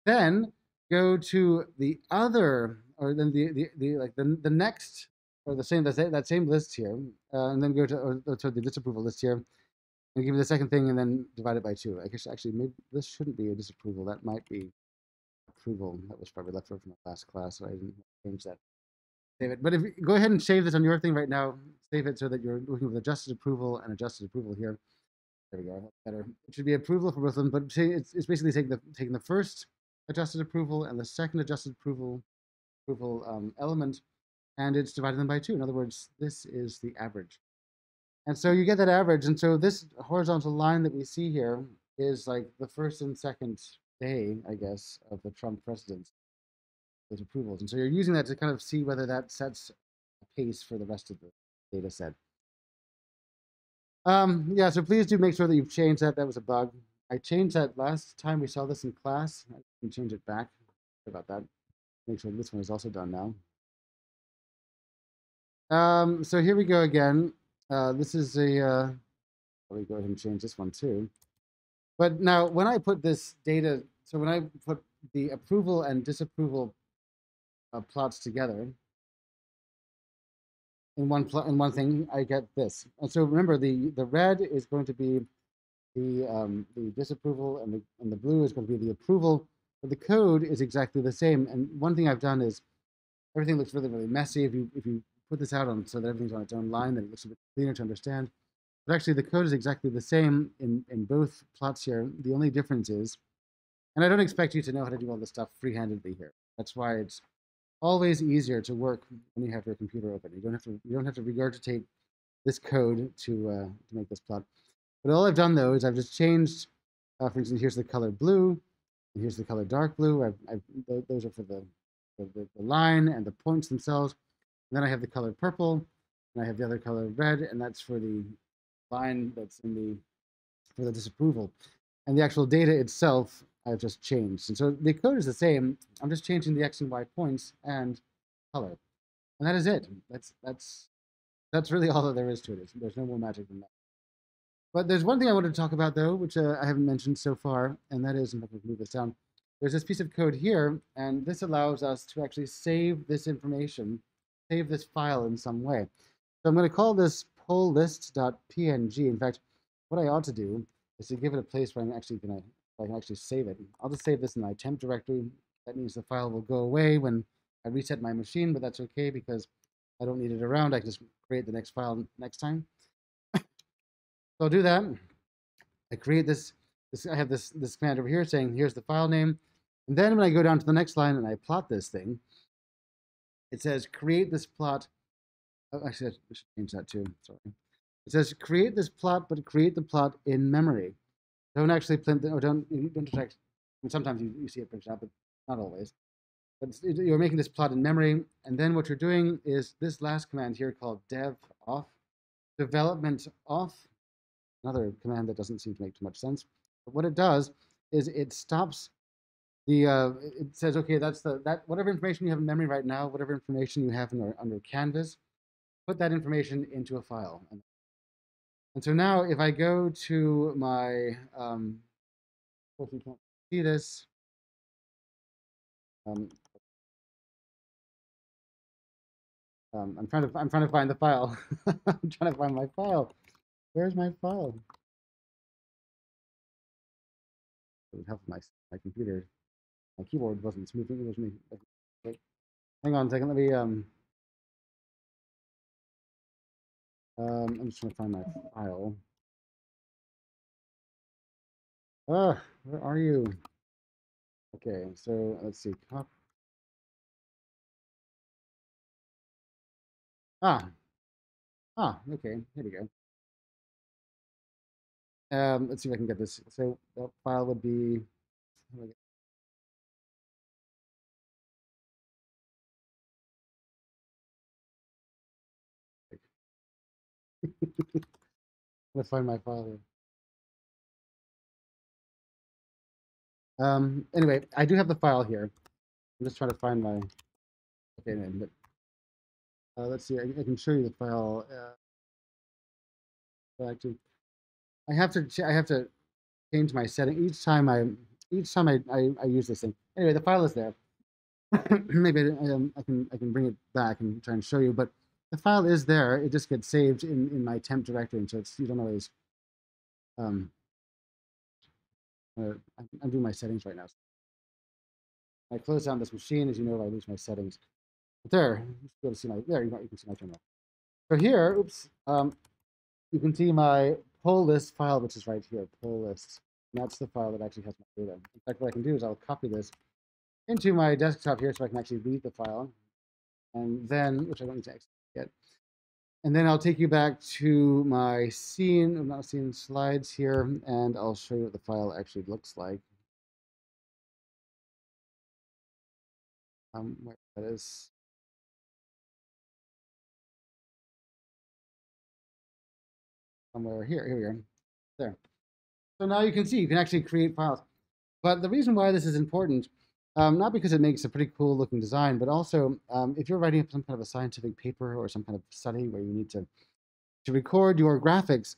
Then go to the other or then the, the, the like the, the next or the same that, that same list here, uh, and then go to or, or to the disapproval list here, and give me the second thing, and then divide it by two. I guess actually maybe this shouldn't be a disapproval. That might be approval. That was probably left over from the last class, so I didn't change that. Save it. But if go ahead and save this on your thing right now, save it so that you're looking with adjusted approval and adjusted approval here. There we go. Better. It should be approval for both of them, but it's, it's basically taking the taking the first adjusted approval and the second adjusted approval approval um, element, and it's divided them by two. In other words, this is the average. And so you get that average. And so this horizontal line that we see here is like the first and second day, I guess, of the Trump presidency, approvals. And so you're using that to kind of see whether that sets a pace for the rest of the data set. Um, yeah, so please do make sure that you've changed that. That was a bug. I changed that last time we saw this in class. I can change it back. Sorry about that. Make sure this one is also done now. Um, so here we go again. Uh, this is a, uh, let me go ahead and change this one too. But now when I put this data, so when I put the approval and disapproval uh, plots together in one plot in one thing, I get this. And so remember the, the red is going to be the, um, the disapproval and the, and the blue is going to be the approval but the code is exactly the same. And one thing I've done is everything looks really, really messy. If you if you put this out on so that everything's on its own line, then it looks a bit cleaner to understand. But actually, the code is exactly the same in, in both plots here. The only difference is, and I don't expect you to know how to do all this stuff free-handedly here. That's why it's always easier to work when you have your computer open. You don't have to you don't have to regurgitate this code to uh, to make this plot. But all I've done though is I've just changed. Uh, for instance, here's the color blue. Here's the color dark blue. I've, I've, those are for the, the, the, line and the points themselves. And then I have the color purple, and I have the other color red, and that's for the line that's in the for the disapproval. and the actual data itself I've just changed. And so the code is the same. I'm just changing the x and y points and color, and that is it. That's that's that's really all that there is to it. There's no more magic than that. But there's one thing I wanted to talk about though, which uh, I haven't mentioned so far, and that is, if I can move this down, there's this piece of code here, and this allows us to actually save this information, save this file in some way. So I'm going to call this polllist.png. In fact, what I ought to do is to give it a place where I'm actually going to, I can actually save it. I'll just save this in my temp directory. That means the file will go away when I reset my machine, but that's okay because I don't need it around. I can just create the next file next time. So I'll do that. I create this, this, I have this, this command over here saying, here's the file name. And then when I go down to the next line and I plot this thing, it says create this plot. Oh, actually, I should change that too. Sorry. It says create this plot, but create the plot in memory. Don't actually print the, or don't, don't detect. I mean, sometimes you, you see it printed out, but not always. But you're making this plot in memory, and then what you're doing is this last command here called dev off, development off, another command that doesn't seem to make too much sense. But what it does is it stops the uh, it says okay that's the that whatever information you have in memory right now whatever information you have in, under canvas put that information into a file. And so now if I go to my um, if you can't see this um, um, I'm trying to I'm trying to find the file. I'm trying to find my file where's my file with help of my my computer my keyboard wasn't smoothing. It was me. Wait, hang on a second. Let me. Um, um, I'm just to find my file. Ah, where are you? Okay, so let's see. Cop. Ah. Ah, okay. Here we go. Um, let's see if I can get this. So that file would be. Let's find my file. Um, anyway, I do have the file here. I'm just trying to find my okay name, but uh, let's see. I, I, can show you the file. Uh, actually, I have to I have to change my setting each time I each time I, I, I use this thing. Anyway, the file is there. Maybe I, um, I can I can bring it back and try and show you, but the file is there. It just gets saved in, in my temp directory, and so it's you don't always. Um, uh, I'm doing my settings right now. I close down this machine, as you know, I lose my settings. But there, you go to see my there. You can see my terminal. So here, oops, um, you can see my poll list file, which is right here, pull lists. And that's the file that actually has my data. In fact, what I can do is I'll copy this into my desktop here so I can actually read the file. And then, which I don't need to yet. And then I'll take you back to my scene, not scene slides here, and I'll show you what the file actually looks like. Um, where that is. Somewhere here, here we are, there. So now you can see, you can actually create files. But the reason why this is important um, not because it makes a pretty cool looking design, but also um, if you're writing some kind of a scientific paper or some kind of study where you need to to record your graphics,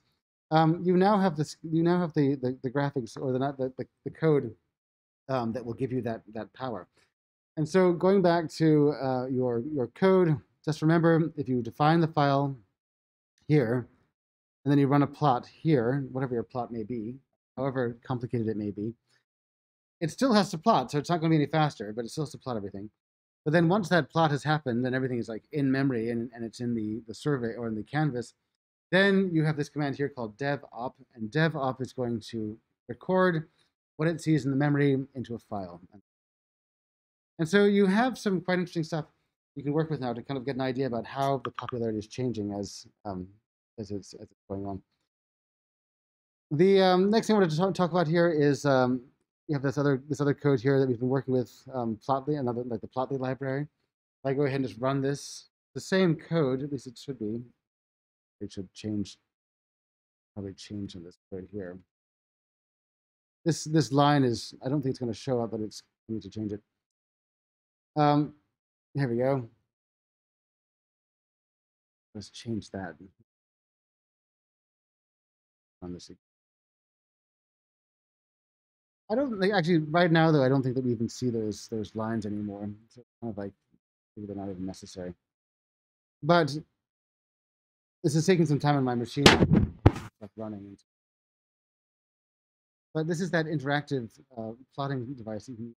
um, you now have this. You now have the the, the graphics or the the, the, the code um, that will give you that that power. And so going back to uh, your your code, just remember if you define the file here, and then you run a plot here, whatever your plot may be, however complicated it may be it still has to plot, so it's not going to be any faster, but it still has to plot everything. But then once that plot has happened, then everything is like in memory and, and it's in the, the survey or in the canvas. Then you have this command here called dev.off, and dev.off is going to record what it sees in the memory into a file. And so you have some quite interesting stuff you can work with now to kind of get an idea about how the popularity is changing as um, as, it's, as it's going on. The um, next thing I wanted to talk about here is um, you have this other this other code here that we've been working with um, Plotly, another like the Plotly library. I go ahead and just run this, the same code, at least it should be. It should change, probably change in this code here. this this line is I don't think it's going to show up, but it's I need to change it. Um, here we go. Let's change that on this. I don't actually right now though. I don't think that we even see those those lines anymore. So kind of like maybe they're not even necessary. But this is taking some time on my machine, running. But this is that interactive uh, plotting device. Can,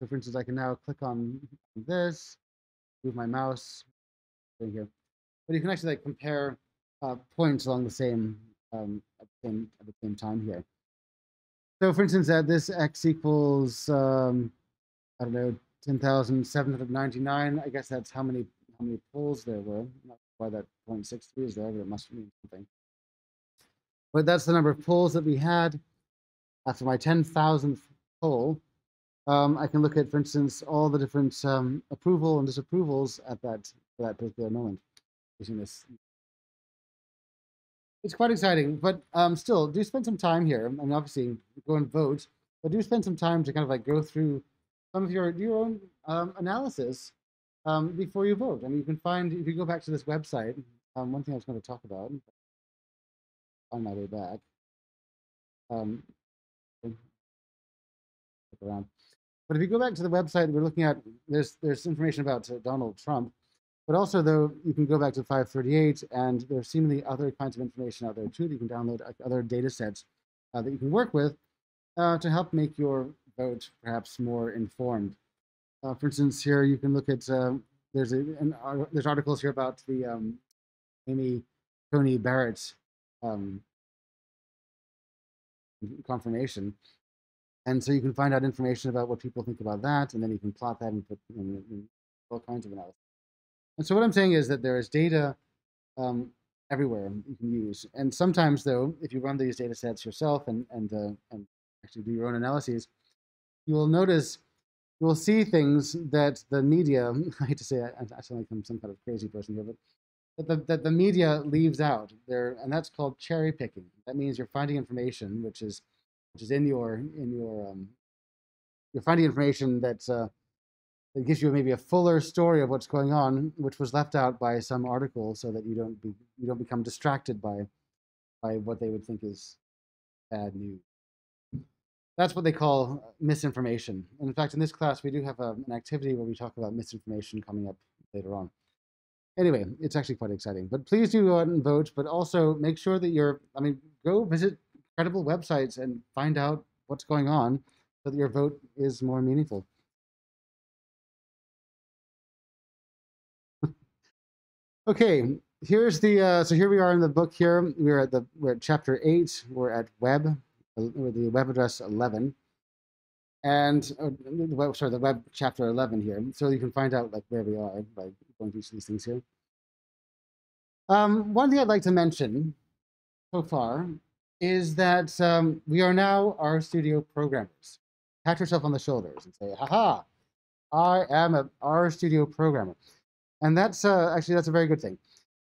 so for instance, I can now click on this, move my mouse right here. But you can actually like compare uh, points along the same um, at the same at the same time here. So for instance, uh, this x equals, um, I don't know, 10,799. I guess that's how many how many pulls there were. Not why that 0.63 is there, but it must mean something. But that's the number of pulls that we had. After my 10,000th pull, um, I can look at, for instance, all the different um, approval and disapprovals at that, that particular moment using this it's quite exciting, but um, still, do spend some time here. I mean, obviously, go and vote, but do spend some time to kind of like go through some of your your own um, analysis um, before you vote. I mean, you can find if you go back to this website. Um, one thing I was going to talk about on my way back. Um, around. But if you go back to the website, we're looking at there's there's information about Donald Trump. But also, though, you can go back to 538, and there's seemingly other kinds of information out there too that you can download other data sets uh, that you can work with uh, to help make your vote perhaps more informed. Uh, for instance, here you can look at uh, there's a an, there's articles here about the um, Amy Coney Barrett um, confirmation, and so you can find out information about what people think about that, and then you can plot that and put in, in all kinds of analysis. And so what I'm saying is that there is data um, everywhere you can use. And sometimes, though, if you run these data sets yourself and, and, uh, and actually do your own analyses, you will notice, you will see things that the media, I hate to say I, I sound like I'm some kind of crazy person here, but that the, that the media leaves out there, and that's called cherry picking. That means you're finding information which is which is in your in your um, you're finding information that's uh, it gives you maybe a fuller story of what's going on, which was left out by some article, so that you don't be you don't become distracted by by what they would think is bad news. That's what they call misinformation. And in fact, in this class, we do have a, um, an activity where we talk about misinformation coming up later on. Anyway, it's actually quite exciting. But please do go out and vote, but also make sure that you're, I mean, go visit credible websites and find out what's going on so that your vote is more meaningful. Okay, here's the uh, so here we are in the book. Here we're at the we're at chapter eight. We're at web, uh, the web address eleven, and uh, the web sorry the web chapter eleven here. So you can find out like where we are by going through these things here. Um, one thing I'd like to mention so far is that um, we are now RStudio programmers. Pat yourself on the shoulders and say, "Haha, I am a RStudio programmer." And that's uh, actually that's a very good thing.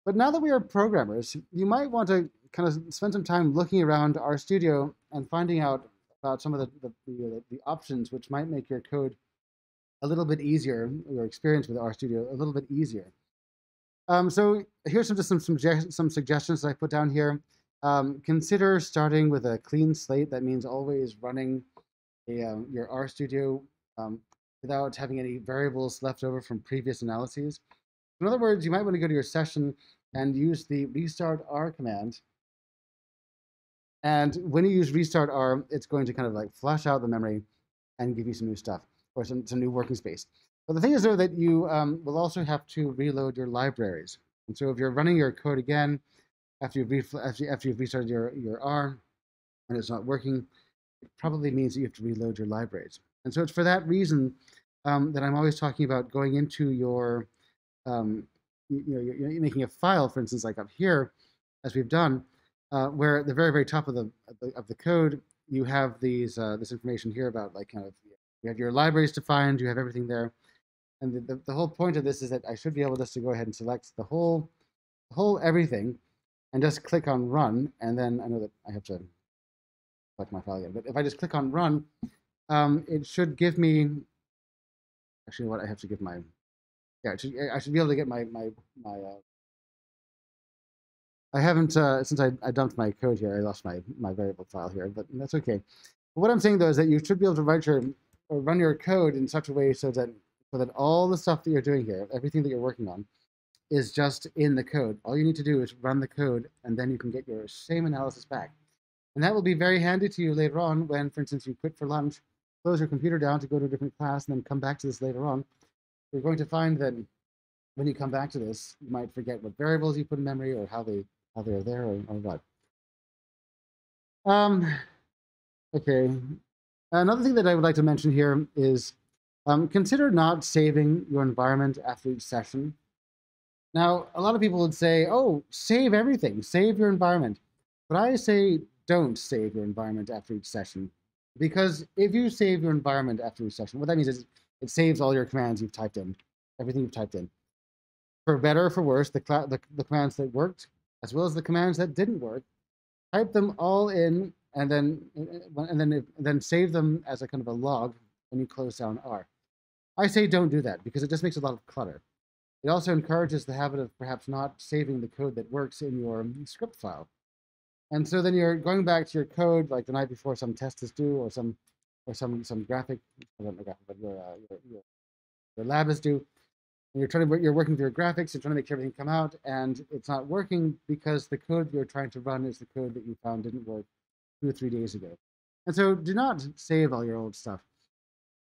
But now that we are programmers, you might want to kind of spend some time looking around RStudio and finding out about some of the, the, the, the options which might make your code a little bit easier, your experience with RStudio a little bit easier. Um, so here's some just some, some, some suggestions that I put down here. Um, consider starting with a clean slate. That means always running a, um, your RStudio um, without having any variables left over from previous analyses. In other words, you might want to go to your session and use the restart R command. And when you use restart R, it's going to kind of like flush out the memory and give you some new stuff or some, some new working space. But the thing is, though, that you um, will also have to reload your libraries. And so if you're running your code again after you've, after, after you've restarted your, your R and it's not working, it probably means that you have to reload your libraries. And so it's for that reason um, that I'm always talking about going into your um, you, know, you're, you're, making a file, for instance, like up here, as we've done, uh, where at the very, very top of the, of the, of the code, you have these uh, this information here about like kind of you have your libraries defined, you have everything there, and the, the, the, whole point of this is that I should be able just to go ahead and select the whole the whole everything, and just click on run, and then I know that I have to select my file again. But if I just click on run, um, it should give me. Actually, what I have to give my. Yeah, should, I should be able to get my my my. Uh, I haven't uh, since I, I dumped my code here. I lost my my variable file here, but that's okay. But what I'm saying though is that you should be able to write your or run your code in such a way so that so that all the stuff that you're doing here, everything that you're working on, is just in the code. All you need to do is run the code, and then you can get your same analysis back. And that will be very handy to you later on when, for instance, you quit for lunch, close your computer down to go to a different class, and then come back to this later on. You're going to find that when you come back to this, you might forget what variables you put in memory or how they how they're there or, or what. Um, okay. Another thing that I would like to mention here is um, consider not saving your environment after each session. Now, a lot of people would say, oh, save everything, save your environment. But I say don't save your environment after each session. Because if you save your environment after each session, what that means is it saves all your commands you've typed in, everything you've typed in. For better or for worse, the, the, the commands that worked, as well as the commands that didn't work, type them all in and then uh, and then then save them as a kind of a log when you close down R. I say don't do that because it just makes a lot of clutter. It also encourages the habit of perhaps not saving the code that works in your script file. And so then you're going back to your code like the night before some test is due or some or some some graphic, know graphic, but your, uh, your, your, your lab is due. And you're trying to you're working through your graphics, you're trying to make sure everything come out, and it's not working because the code you're trying to run is the code that you found didn't work two or three days ago. And so do not save all your old stuff.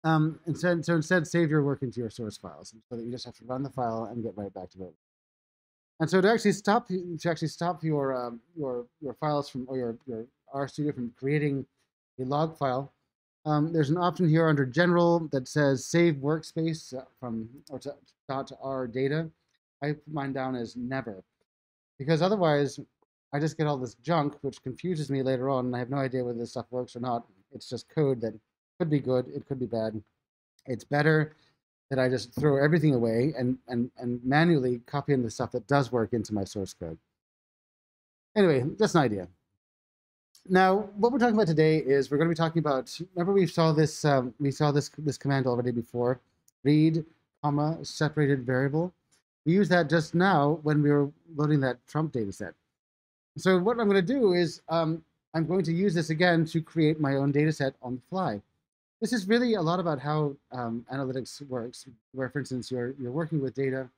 Um, instead, so instead, save your work into your source files so that you just have to run the file and get right back to it. And so to actually stop to actually stop your um, your your files from or your your RStudio from creating a log file, um, there's an option here under General that says Save Workspace uh, from or to, dot R data. I put mine down as Never, because otherwise I just get all this junk, which confuses me later on, and I have no idea whether this stuff works or not. It's just code that could be good, it could be bad. It's better that I just throw everything away and, and, and manually copy in the stuff that does work into my source code. Anyway, that's an idea. Now, what we're talking about today is we're going to be talking about. Remember, we saw this. Um, we saw this this command already before. Read, comma separated variable. We used that just now when we were loading that Trump data set. So what I'm going to do is um, I'm going to use this again to create my own data set on the fly. This is really a lot about how um, analytics works, where, for instance, you're, you're working with data.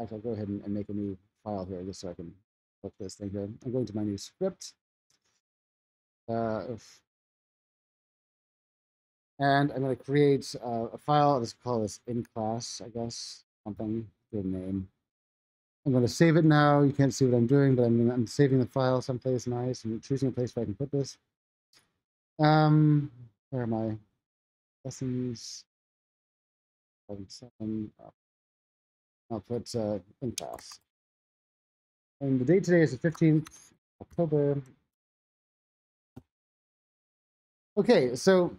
Actually, I'll go ahead and, and make a new file here just so I can put this thing here. I'm going to my new script. Uh, and I'm going to create a file. Let's call this in class, I guess, something, good name. I'm going to save it now. You can't see what I'm doing, but I'm, I'm saving the file someplace nice and choosing a place where I can put this. Um, where am I? Lessons. Seven. I'll put uh, in class. And the date today is the 15th October. Okay, so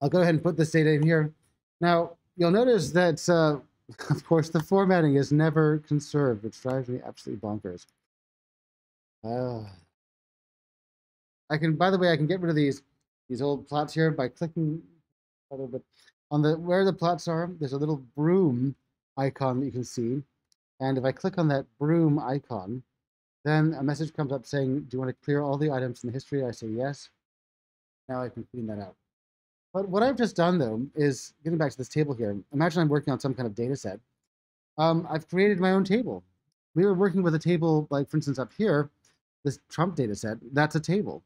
I'll go ahead and put this data in here. Now, you'll notice that uh, of course, the formatting is never conserved, which drives me absolutely bonkers. Uh, I can, by the way, I can get rid of these these old plots here by clicking a little bit on the where the plots are. There's a little broom icon that you can see, and if I click on that broom icon, then a message comes up saying, "Do you want to clear all the items in the history?" I say yes. Now I can clean that out. But what I've just done though is getting back to this table here. Imagine I'm working on some kind of data set. Um, I've created my own table. We were working with a table, like for instance up here, this Trump data set, that's a table.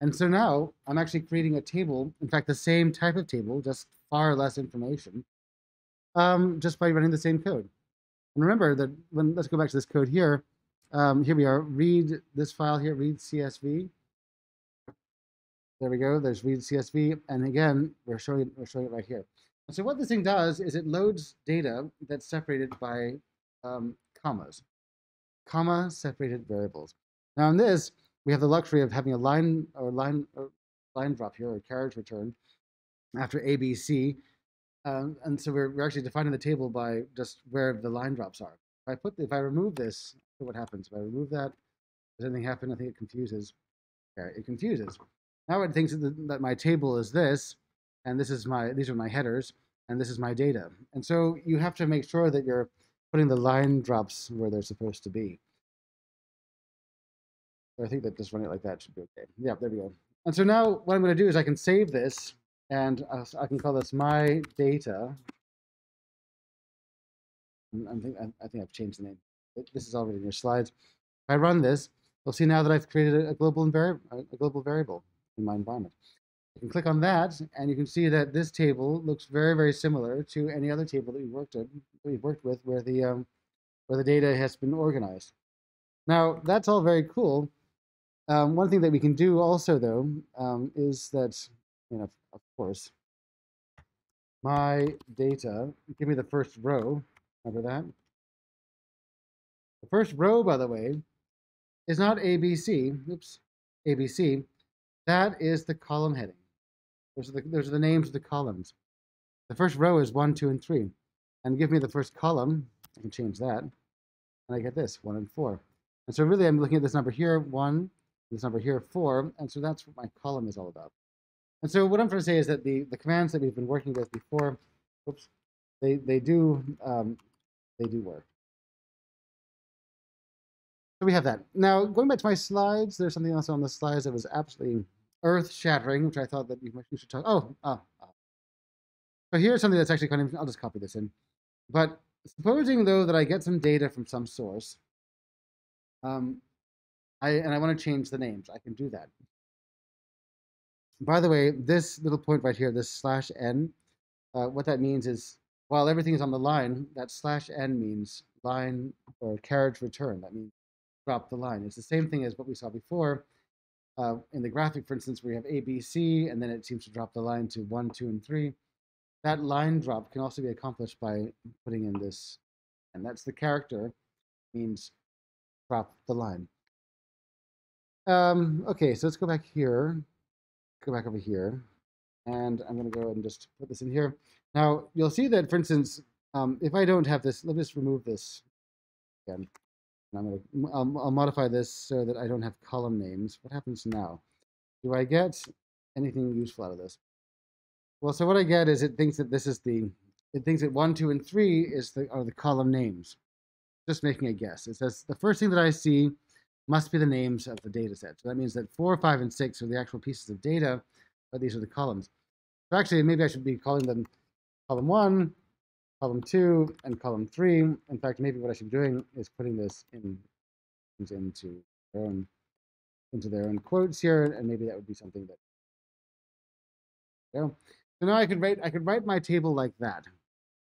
And so now I'm actually creating a table, in fact, the same type of table, just far less information, um, just by running the same code. And remember that when, let's go back to this code here. Um, here we are, read this file here, read CSV. There we go. There's read CSV. And again, we're showing, we're showing it right here. So what this thing does is it loads data that's separated by um, commas, comma separated variables. Now in this, we have the luxury of having a line or line or line drop here or carriage return after ABC. Um, and so we're, we're actually defining the table by just where the line drops are. If I put, if I remove this, what happens? If I remove that, does anything happen? I think it confuses. Okay, it confuses. Now it thinks that, my table is this, and this is my these are my headers, and this is my data. And so you have to make sure that you're putting the line drops where they're supposed to be. So I think that just running it like that should be okay. Yeah, there we go. And so now what I'm going to do is I can save this, and I can call this my data. I think I think I've changed the name. This is already in your slides. If I run this, you'll see now that I've created a global a global variable in my environment. You can click on that, and you can see that this table looks very, very similar to any other table that we worked at, we've worked with, where the um, where the data has been organized. Now that's all very cool. Um, one thing that we can do also, though, um, is that, you know, of course, my data. Give me the first row. Remember that? The first row, by the way, is not ABC. Oops, ABC. That is the column heading. Those are the, those are the names of the columns. The first row is 1, 2, and 3. And give me the first column. I can change that. And I get this, 1 and 4. And so really I'm looking at this number here, 1, this number here, 4. And so that's what my column is all about. And so what I'm trying to say is that the, the commands that we've been working with before, oops, they, they, do, um, they do work. So we have that. Now, going back to my slides, there's something else on the slides that was absolutely earth-shattering, which I thought that you should talk. Oh, oh, oh. So here's something that's actually kind of. I'll just copy this in. But supposing though that I get some data from some source, um, I and I want to change the names, I can do that. By the way, this little point right here, this slash n, uh, what that means is while everything is on the line, that slash n means line or carriage return. That means drop the line. It's the same thing as what we saw before uh, in the graphic, for instance, you have A, B, C, and then it seems to drop the line to 1, 2, and 3. That line drop can also be accomplished by putting in this, and that's the character, means drop the line. Um, okay, so let's go back here, go back over here, and I'm going to go ahead and just put this in here. Now, you'll see that, for instance, um, if I don't have this, let me just remove this again. I'm to, I'll, I'll modify this so that I don't have column names. What happens now? Do I get anything useful out of this? Well, so what I get is it thinks that this is the, it thinks that one, two, and three is the, are the column names. Just making a guess. It says the first thing that I see must be the names of the data set. So that means that four, five, and six are the actual pieces of data, but these are the columns. So actually, maybe I should be calling them column one, column two and column three. In fact, maybe what I should be doing is putting this in into their own into their own quotes here, and maybe that would be something that. Yeah. So now I could write I could write my table like that.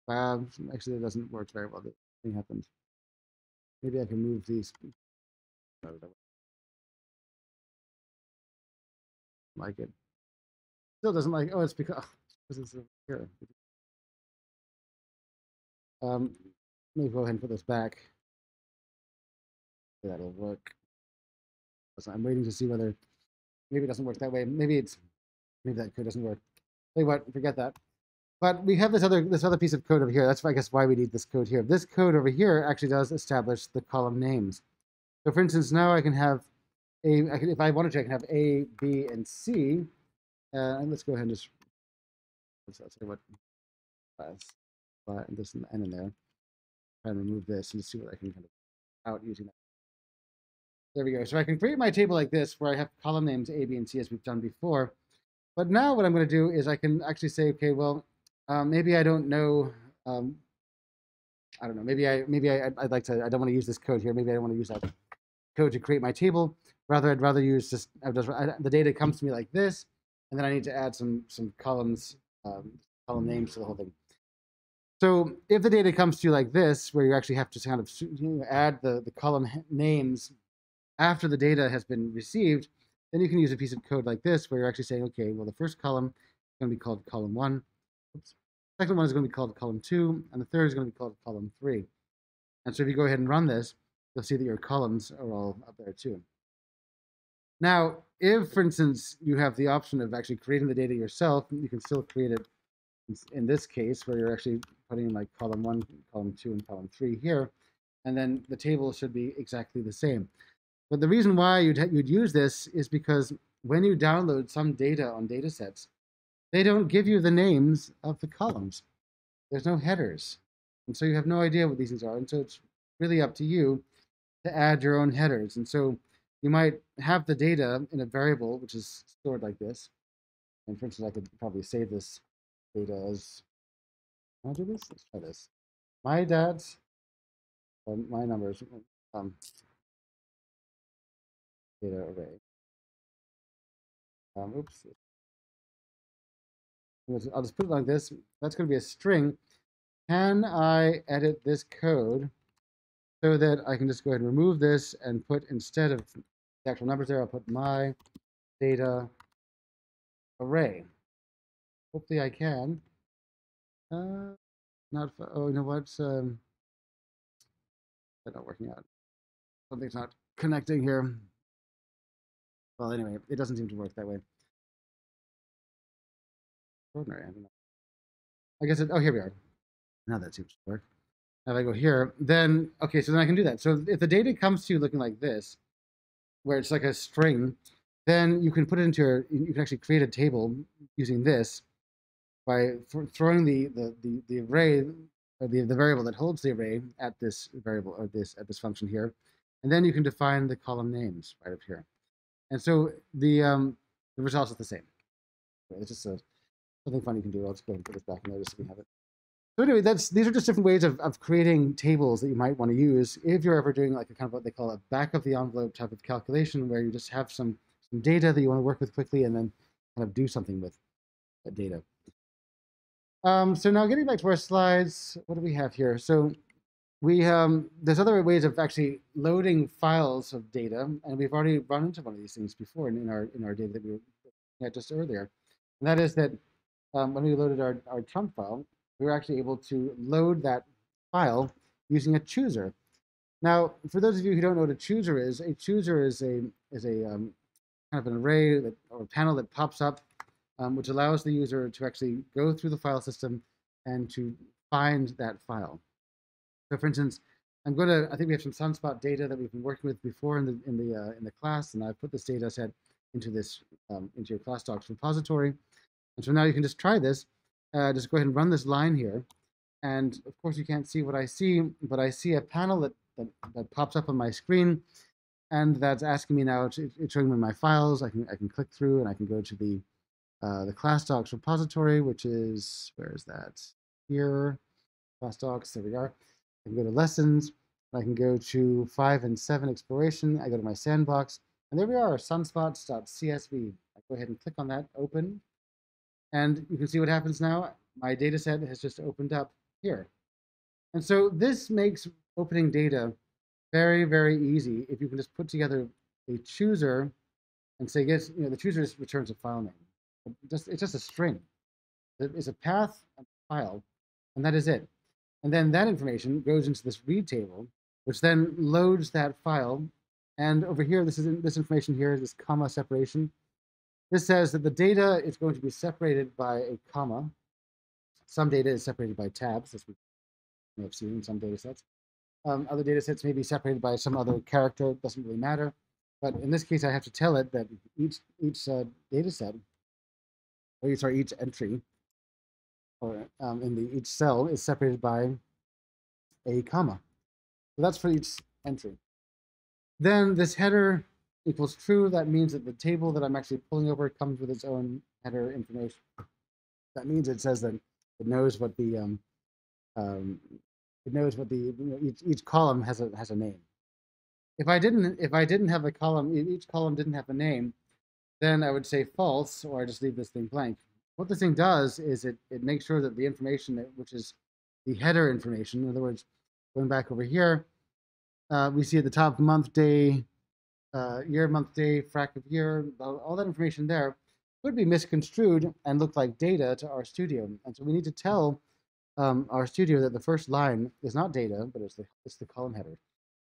Uh, actually, it doesn't work very well. The thing happens. Maybe I can move these. Like it. Still doesn't like. Oh, it's because, oh, because it's here. Um, let me go ahead and put this back. That'll work. I'm waiting to see whether maybe it doesn't work that way. Maybe it's maybe that code doesn't work. You what, forget that. But we have this other this other piece of code over here. That's I guess why we need this code here. This code over here actually does establish the column names. So for instance, now I can have a I can, if I wanted to, I can have A, B, and C. Uh, and let's go ahead and just let's, say what class and this and N in there. Try and remove this and see what I can kind of out using that. There we go. So I can create my table like this where I have column names A, B, and C as we've done before. But now what I'm going to do is I can actually say, okay, well, um, maybe I don't know. Um, I don't know. Maybe I maybe I, I'd like to. I don't want to use this code here. Maybe I don't want to use that code to create my table. Rather, I'd rather use just, just I, the data comes to me like this, and then I need to add some some columns, um, column names to the whole thing. So if the data comes to you like this, where you actually have to kind of add the, the column names after the data has been received, then you can use a piece of code like this, where you're actually saying, okay, well, the first column is going to be called column one. Oops. Second one is going to be called column two, and the third is going to be called column three. And so if you go ahead and run this, you'll see that your columns are all up there too. Now, if, for instance, you have the option of actually creating the data yourself, you can still create it in this case, where you're actually putting like column one, column two, and column three here, and then the table should be exactly the same. But the reason why you'd, you'd use this is because when you download some data on data sets, they don't give you the names of the columns. There's no headers. And so you have no idea what these things are. And so it's really up to you to add your own headers. And so you might have the data in a variable, which is stored like this. And for instance, I could probably save this data as, I'll do this? Let's try this. My dad's, or my numbers, um, data array. Um, oops. I'll just put it like this. That's going to be a string. Can I edit this code so that I can just go ahead and remove this and put instead of the actual numbers there, I'll put my data array. Hopefully I can. Uh, not, oh, you know what? Um, that's not working out. Something's not connecting here. Well, anyway, it doesn't seem to work that way. Extraordinary. I don't know. I guess it, oh, here we are. Now that seems to work. If I go here, then, okay, so then I can do that. So if the data comes to you looking like this, where it's like a string, then you can put it into your, you can actually create a table using this by throwing the, the, the, the array, or the, the variable that holds the array at this variable, or this, at this function here. And then you can define the column names right up here. And so the, um, the result is the same. It's just a, something fun you can do. I'll just go and put this back just so we have it. So anyway, that's these are just different ways of, of creating tables that you might want to use if you're ever doing like a kind of what they call a back of the envelope type of calculation where you just have some, some data that you want to work with quickly and then kind of do something with that data. Um, so now getting back to our slides, what do we have here? So we um, there's other ways of actually loading files of data, and we've already run into one of these things before in, in our in our data that we were at just earlier. And that is that um, when we loaded our, our trump file, we were actually able to load that file using a chooser. Now, for those of you who don't know what a chooser is, a chooser is a is a um, kind of an array that, or a panel that pops up, um, which allows the user to actually go through the file system and to find that file. So, for instance, I'm going to. I think we have some sunspot data that we've been working with before in the in the uh, in the class, and I've put this data set into this um, into your class docs repository. And so now you can just try this uh, just go ahead and run this line here. And of course, you can't see what I see, but I see a panel that, that, that pops up on my screen. And that's asking me now, to, it's showing me my files. I can, I can click through and I can go to the, uh, the class docs repository, which is, where is that? Here, class docs, there we are. I can go to lessons. I can go to 5 and 7 exploration. I go to my sandbox. And there we are, sunspots.csv. I go ahead and click on that, open. And you can see what happens now. My data set has just opened up here. And so this makes opening data very, very easy if you can just put together a chooser and say, yes, you know, the chooser just returns a file name. Just, it's just a string. It's a path, a file, and that is it. And then that information goes into this read table, which then loads that file. And over here, this is this information here is this comma separation. This says that the data is going to be separated by a comma. Some data is separated by tabs, as we may have seen in some data sets. Um, other data sets may be separated by some other character, it doesn't really matter. But in this case, I have to tell it that each each uh, data set, or sorry, each entry, or um, in the each cell is separated by a comma. So that's for each entry. Then this header equals true, that means that the table that I'm actually pulling over comes with its own header information. That means it says that it knows what the um, um, it knows what the you know, each each column has a has a name. If I didn't if I didn't have a column, each column didn't have a name, then I would say false, or I just leave this thing blank. What this thing does is it it makes sure that the information that which is the header information, in other words, going back over here, uh, we see at the top month, day, uh, year, month, day, frac of year, all that information there could be misconstrued and look like data to RStudio. And so we need to tell um, studio that the first line is not data, but it's the, it's the column header.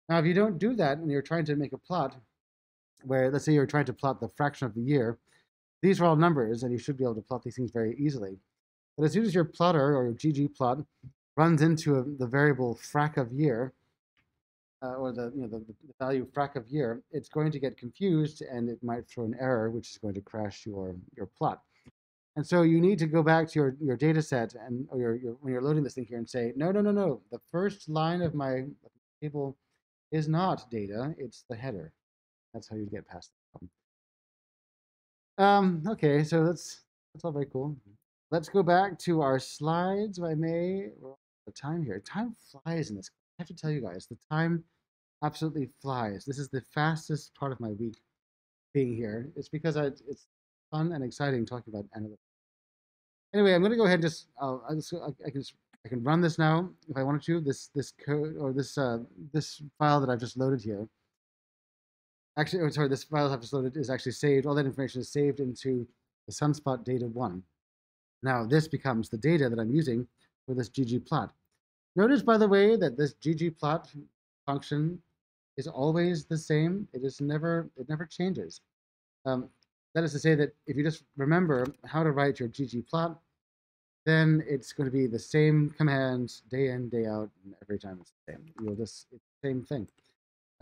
Now, if you don't do that and you're trying to make a plot where, let's say you're trying to plot the fraction of the year, these are all numbers and you should be able to plot these things very easily. But as soon as your plotter or your ggplot runs into a, the variable frac of year, uh, or the you know the, the value frac of year, it's going to get confused and it might throw an error, which is going to crash your your plot. And so you need to go back to your, your data set and or your, your, when you're loading this thing here and say, no, no, no, no. The first line of my table is not data, it's the header. That's how you get past the problem. Um, okay, so that's that's all very cool. Let's go back to our slides, if I may. The time here. Time flies in this. I have to tell you guys, the time absolutely flies. This is the fastest part of my week being here. It's because I, it's fun and exciting talking about analytics. Anyway, I'm going to go ahead and just, uh, I, just I, I, can just, I can run this now if I wanted to. This this code or this uh, this file that I've just loaded here. Actually, oh, sorry, this file I've just loaded is actually saved. All that information is saved into the Sunspot data one. Now this becomes the data that I'm using for this ggplot. Notice, by the way, that this ggplot function is always the same. It is never, it never changes. Um, that is to say that if you just remember how to write your ggplot, then it's going to be the same commands day in, day out, and every time it's the same. You'll just, it's the same thing.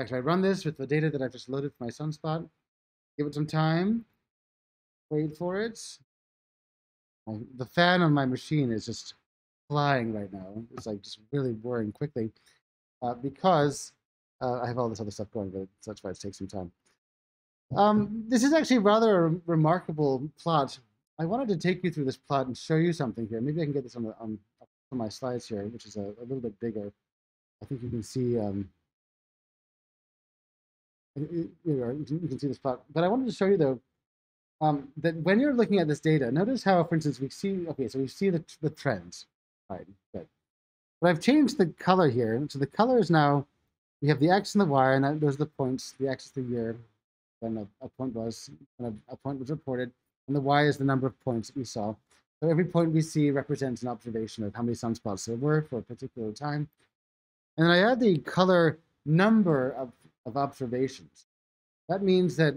Actually, I run this with the data that I've just loaded for my sunspot, give it some time, wait for it. The fan on my machine is just flying right now. It's like just really whirring quickly uh, because uh, I have all this other stuff going, but that's why it takes some time. Um, this is actually rather a remarkable plot. I wanted to take you through this plot and show you something here. Maybe I can get this on, the, on, on my slides here, which is a, a, little bit bigger. I think you can see um, you, you, can see this plot. But I wanted to show you though um, that when you're looking at this data, notice how, for instance, we see okay, so we see the the trends, right? Good. But I've changed the color here, so the color is now we have the x and the y, and that, those are the points. The x is the year, when a, a point was, when a, a, point was reported, and the y is the number of points we saw. So every point we see represents an observation of how many sunspots there were for a particular time. And then I add the color number of, of observations. That means that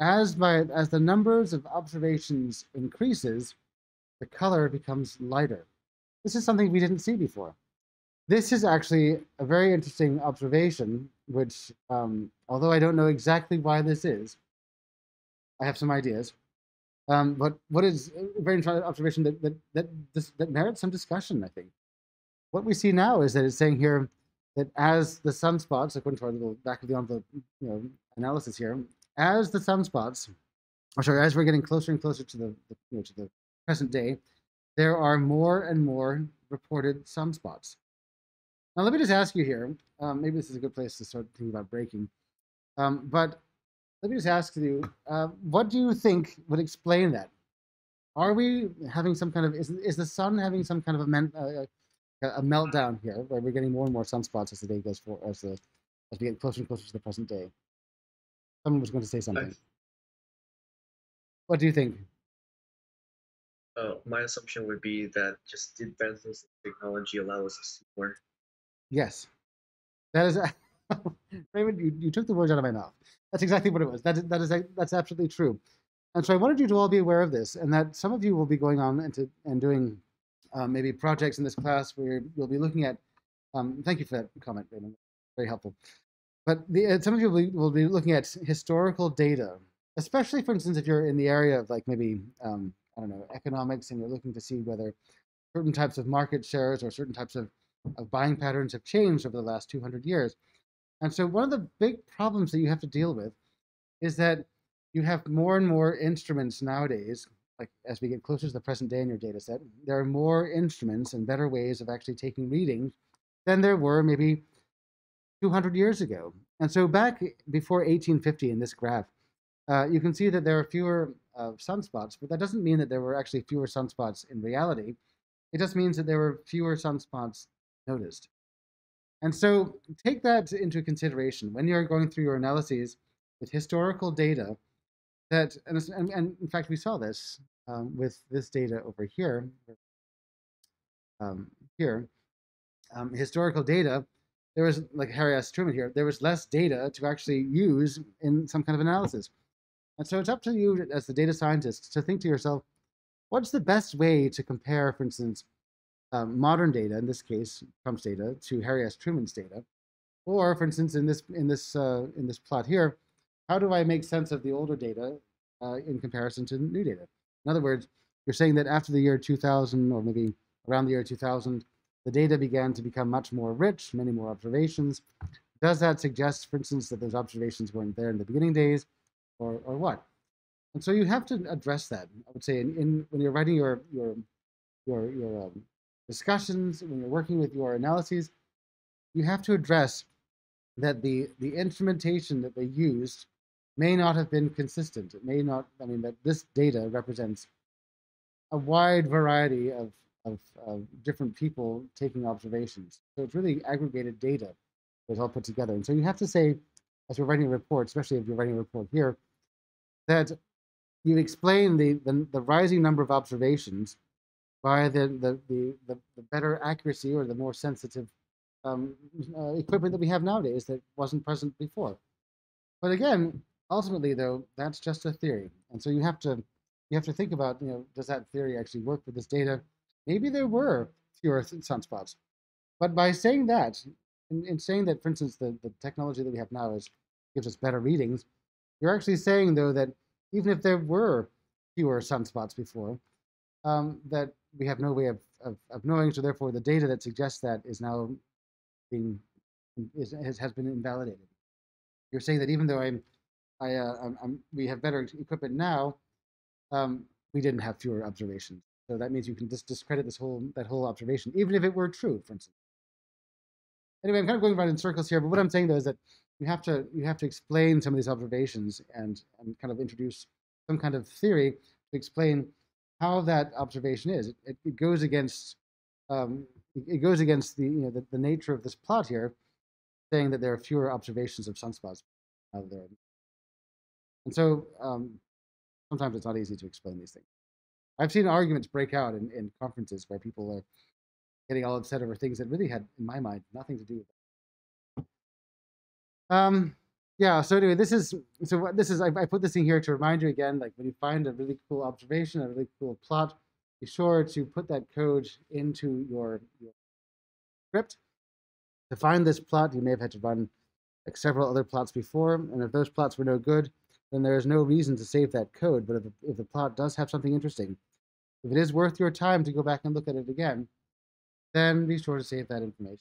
as, my, as the numbers of observations increases, the color becomes lighter. This is something we didn't see before. This is actually a very interesting observation, which, um, although I don't know exactly why this is, I have some ideas. Um, but what is a very interesting observation that that that, this, that merits some discussion, I think. What we see now is that it's saying here that as the sunspots, according to our little back of the envelope you know, analysis here, as the sunspots, or sorry, as we're getting closer and closer to the, the you know, to the present day, there are more and more reported sunspots. Now, let me just ask you here. Um, maybe this is a good place to start thinking about breaking. Um, but let me just ask you, uh, what do you think would explain that? Are we having some kind of is is the sun having some kind of a, uh, a meltdown here, where we're getting more and more sunspots as the day goes forward, as the as we get closer and closer to the present day? Someone was going to say something. What do you think? Uh, my assumption would be that just the advances in technology allow us to see more. Yes, that is. Raymond, you, you took the words out of my mouth. That's exactly what it was. That is, that is that's absolutely true. And so I wanted you to all be aware of this, and that some of you will be going on into and doing um, maybe projects in this class where you'll be looking at. Um, thank you for that comment, Raymond. Very helpful. But the, uh, some of you will be, will be, looking at historical data, especially, for instance, if you're in the area of like maybe um, I don't know economics, and you're looking to see whether certain types of market shares or certain types of, of buying patterns have changed over the last 200 years. And so one of the big problems that you have to deal with is that you have more and more instruments nowadays, like as we get closer to the present day in your data set, there are more instruments and better ways of actually taking readings than there were maybe 200 years ago. And so back before 1850 in this graph, uh, you can see that there are fewer uh, sunspots, but that doesn't mean that there were actually fewer sunspots in reality. It just means that there were fewer sunspots noticed. And so take that into consideration when you're going through your analyses with historical data that, and, and, and in fact, we saw this um, with this data over here, um, here, um, historical data, there was, like Harry S. Truman here, there was less data to actually use in some kind of analysis. And so it's up to you as the data scientist to think to yourself, what's the best way to compare, for instance, um, modern data, in this case, Trump's data, to Harry S. Truman's data, Or, for instance, in this in this uh, in this plot here, how do I make sense of the older data uh, in comparison to new data? In other words, you're saying that after the year 2000, or maybe around the year 2000, the data began to become much more rich, many more observations. Does that suggest, for instance, that those observations weren't there in the beginning days, or or what? And so you have to address that. I would say, in, in when you're writing your your your your um, discussions, when you're working with your analyses, you have to address that the the instrumentation that they used may not have been consistent. It may not. I mean, that this data represents a wide variety of of, of different people taking observations. So it's really aggregated data that's all put together. And so you have to say, as you're writing a report, especially if you're writing a report here, that you explain the, the, the rising number of observations by the, the, the, the, the better accuracy or the more sensitive um, uh, equipment that we have nowadays that wasn't present before. But again, ultimately though, that's just a theory. And so you have to you have to think about, you know, does that theory actually work with this data? Maybe there were fewer sunspots. But by saying that, in, in saying that, for instance, the, the technology that we have now is gives us better readings, you're actually saying though that even if there were fewer sunspots before, um, that we have no way of, of, of knowing. So therefore, the data that suggests that is now being is, has, has been invalidated. You're saying that even though I'm, I, uh, I'm, I'm we have better equipment now, um, we didn't have fewer observations. So that means you can just discredit this whole that whole observation, even if it were true, for instance. Anyway, I'm kind of going around in circles here, but what I'm saying though is that you have to you have to explain some of these observations and and kind of introduce some kind of theory to explain how that observation is. It, it, it goes against um, it, goes against the you know the, the nature of this plot here, saying that there are fewer observations of sunspots out there. And so um, sometimes it's not easy to explain these things. I've seen arguments break out in, in conferences where people are getting all upset over things that really had, in my mind, nothing to do with it. Um, yeah. So anyway, this is so what this is. I, I put this in here to remind you again. Like when you find a really cool observation, a really cool plot, be sure to put that code into your, your script. To find this plot, you may have had to run like several other plots before, and if those plots were no good, then there is no reason to save that code. But if, if the plot does have something interesting, if it is worth your time to go back and look at it again, then be sure to save that information.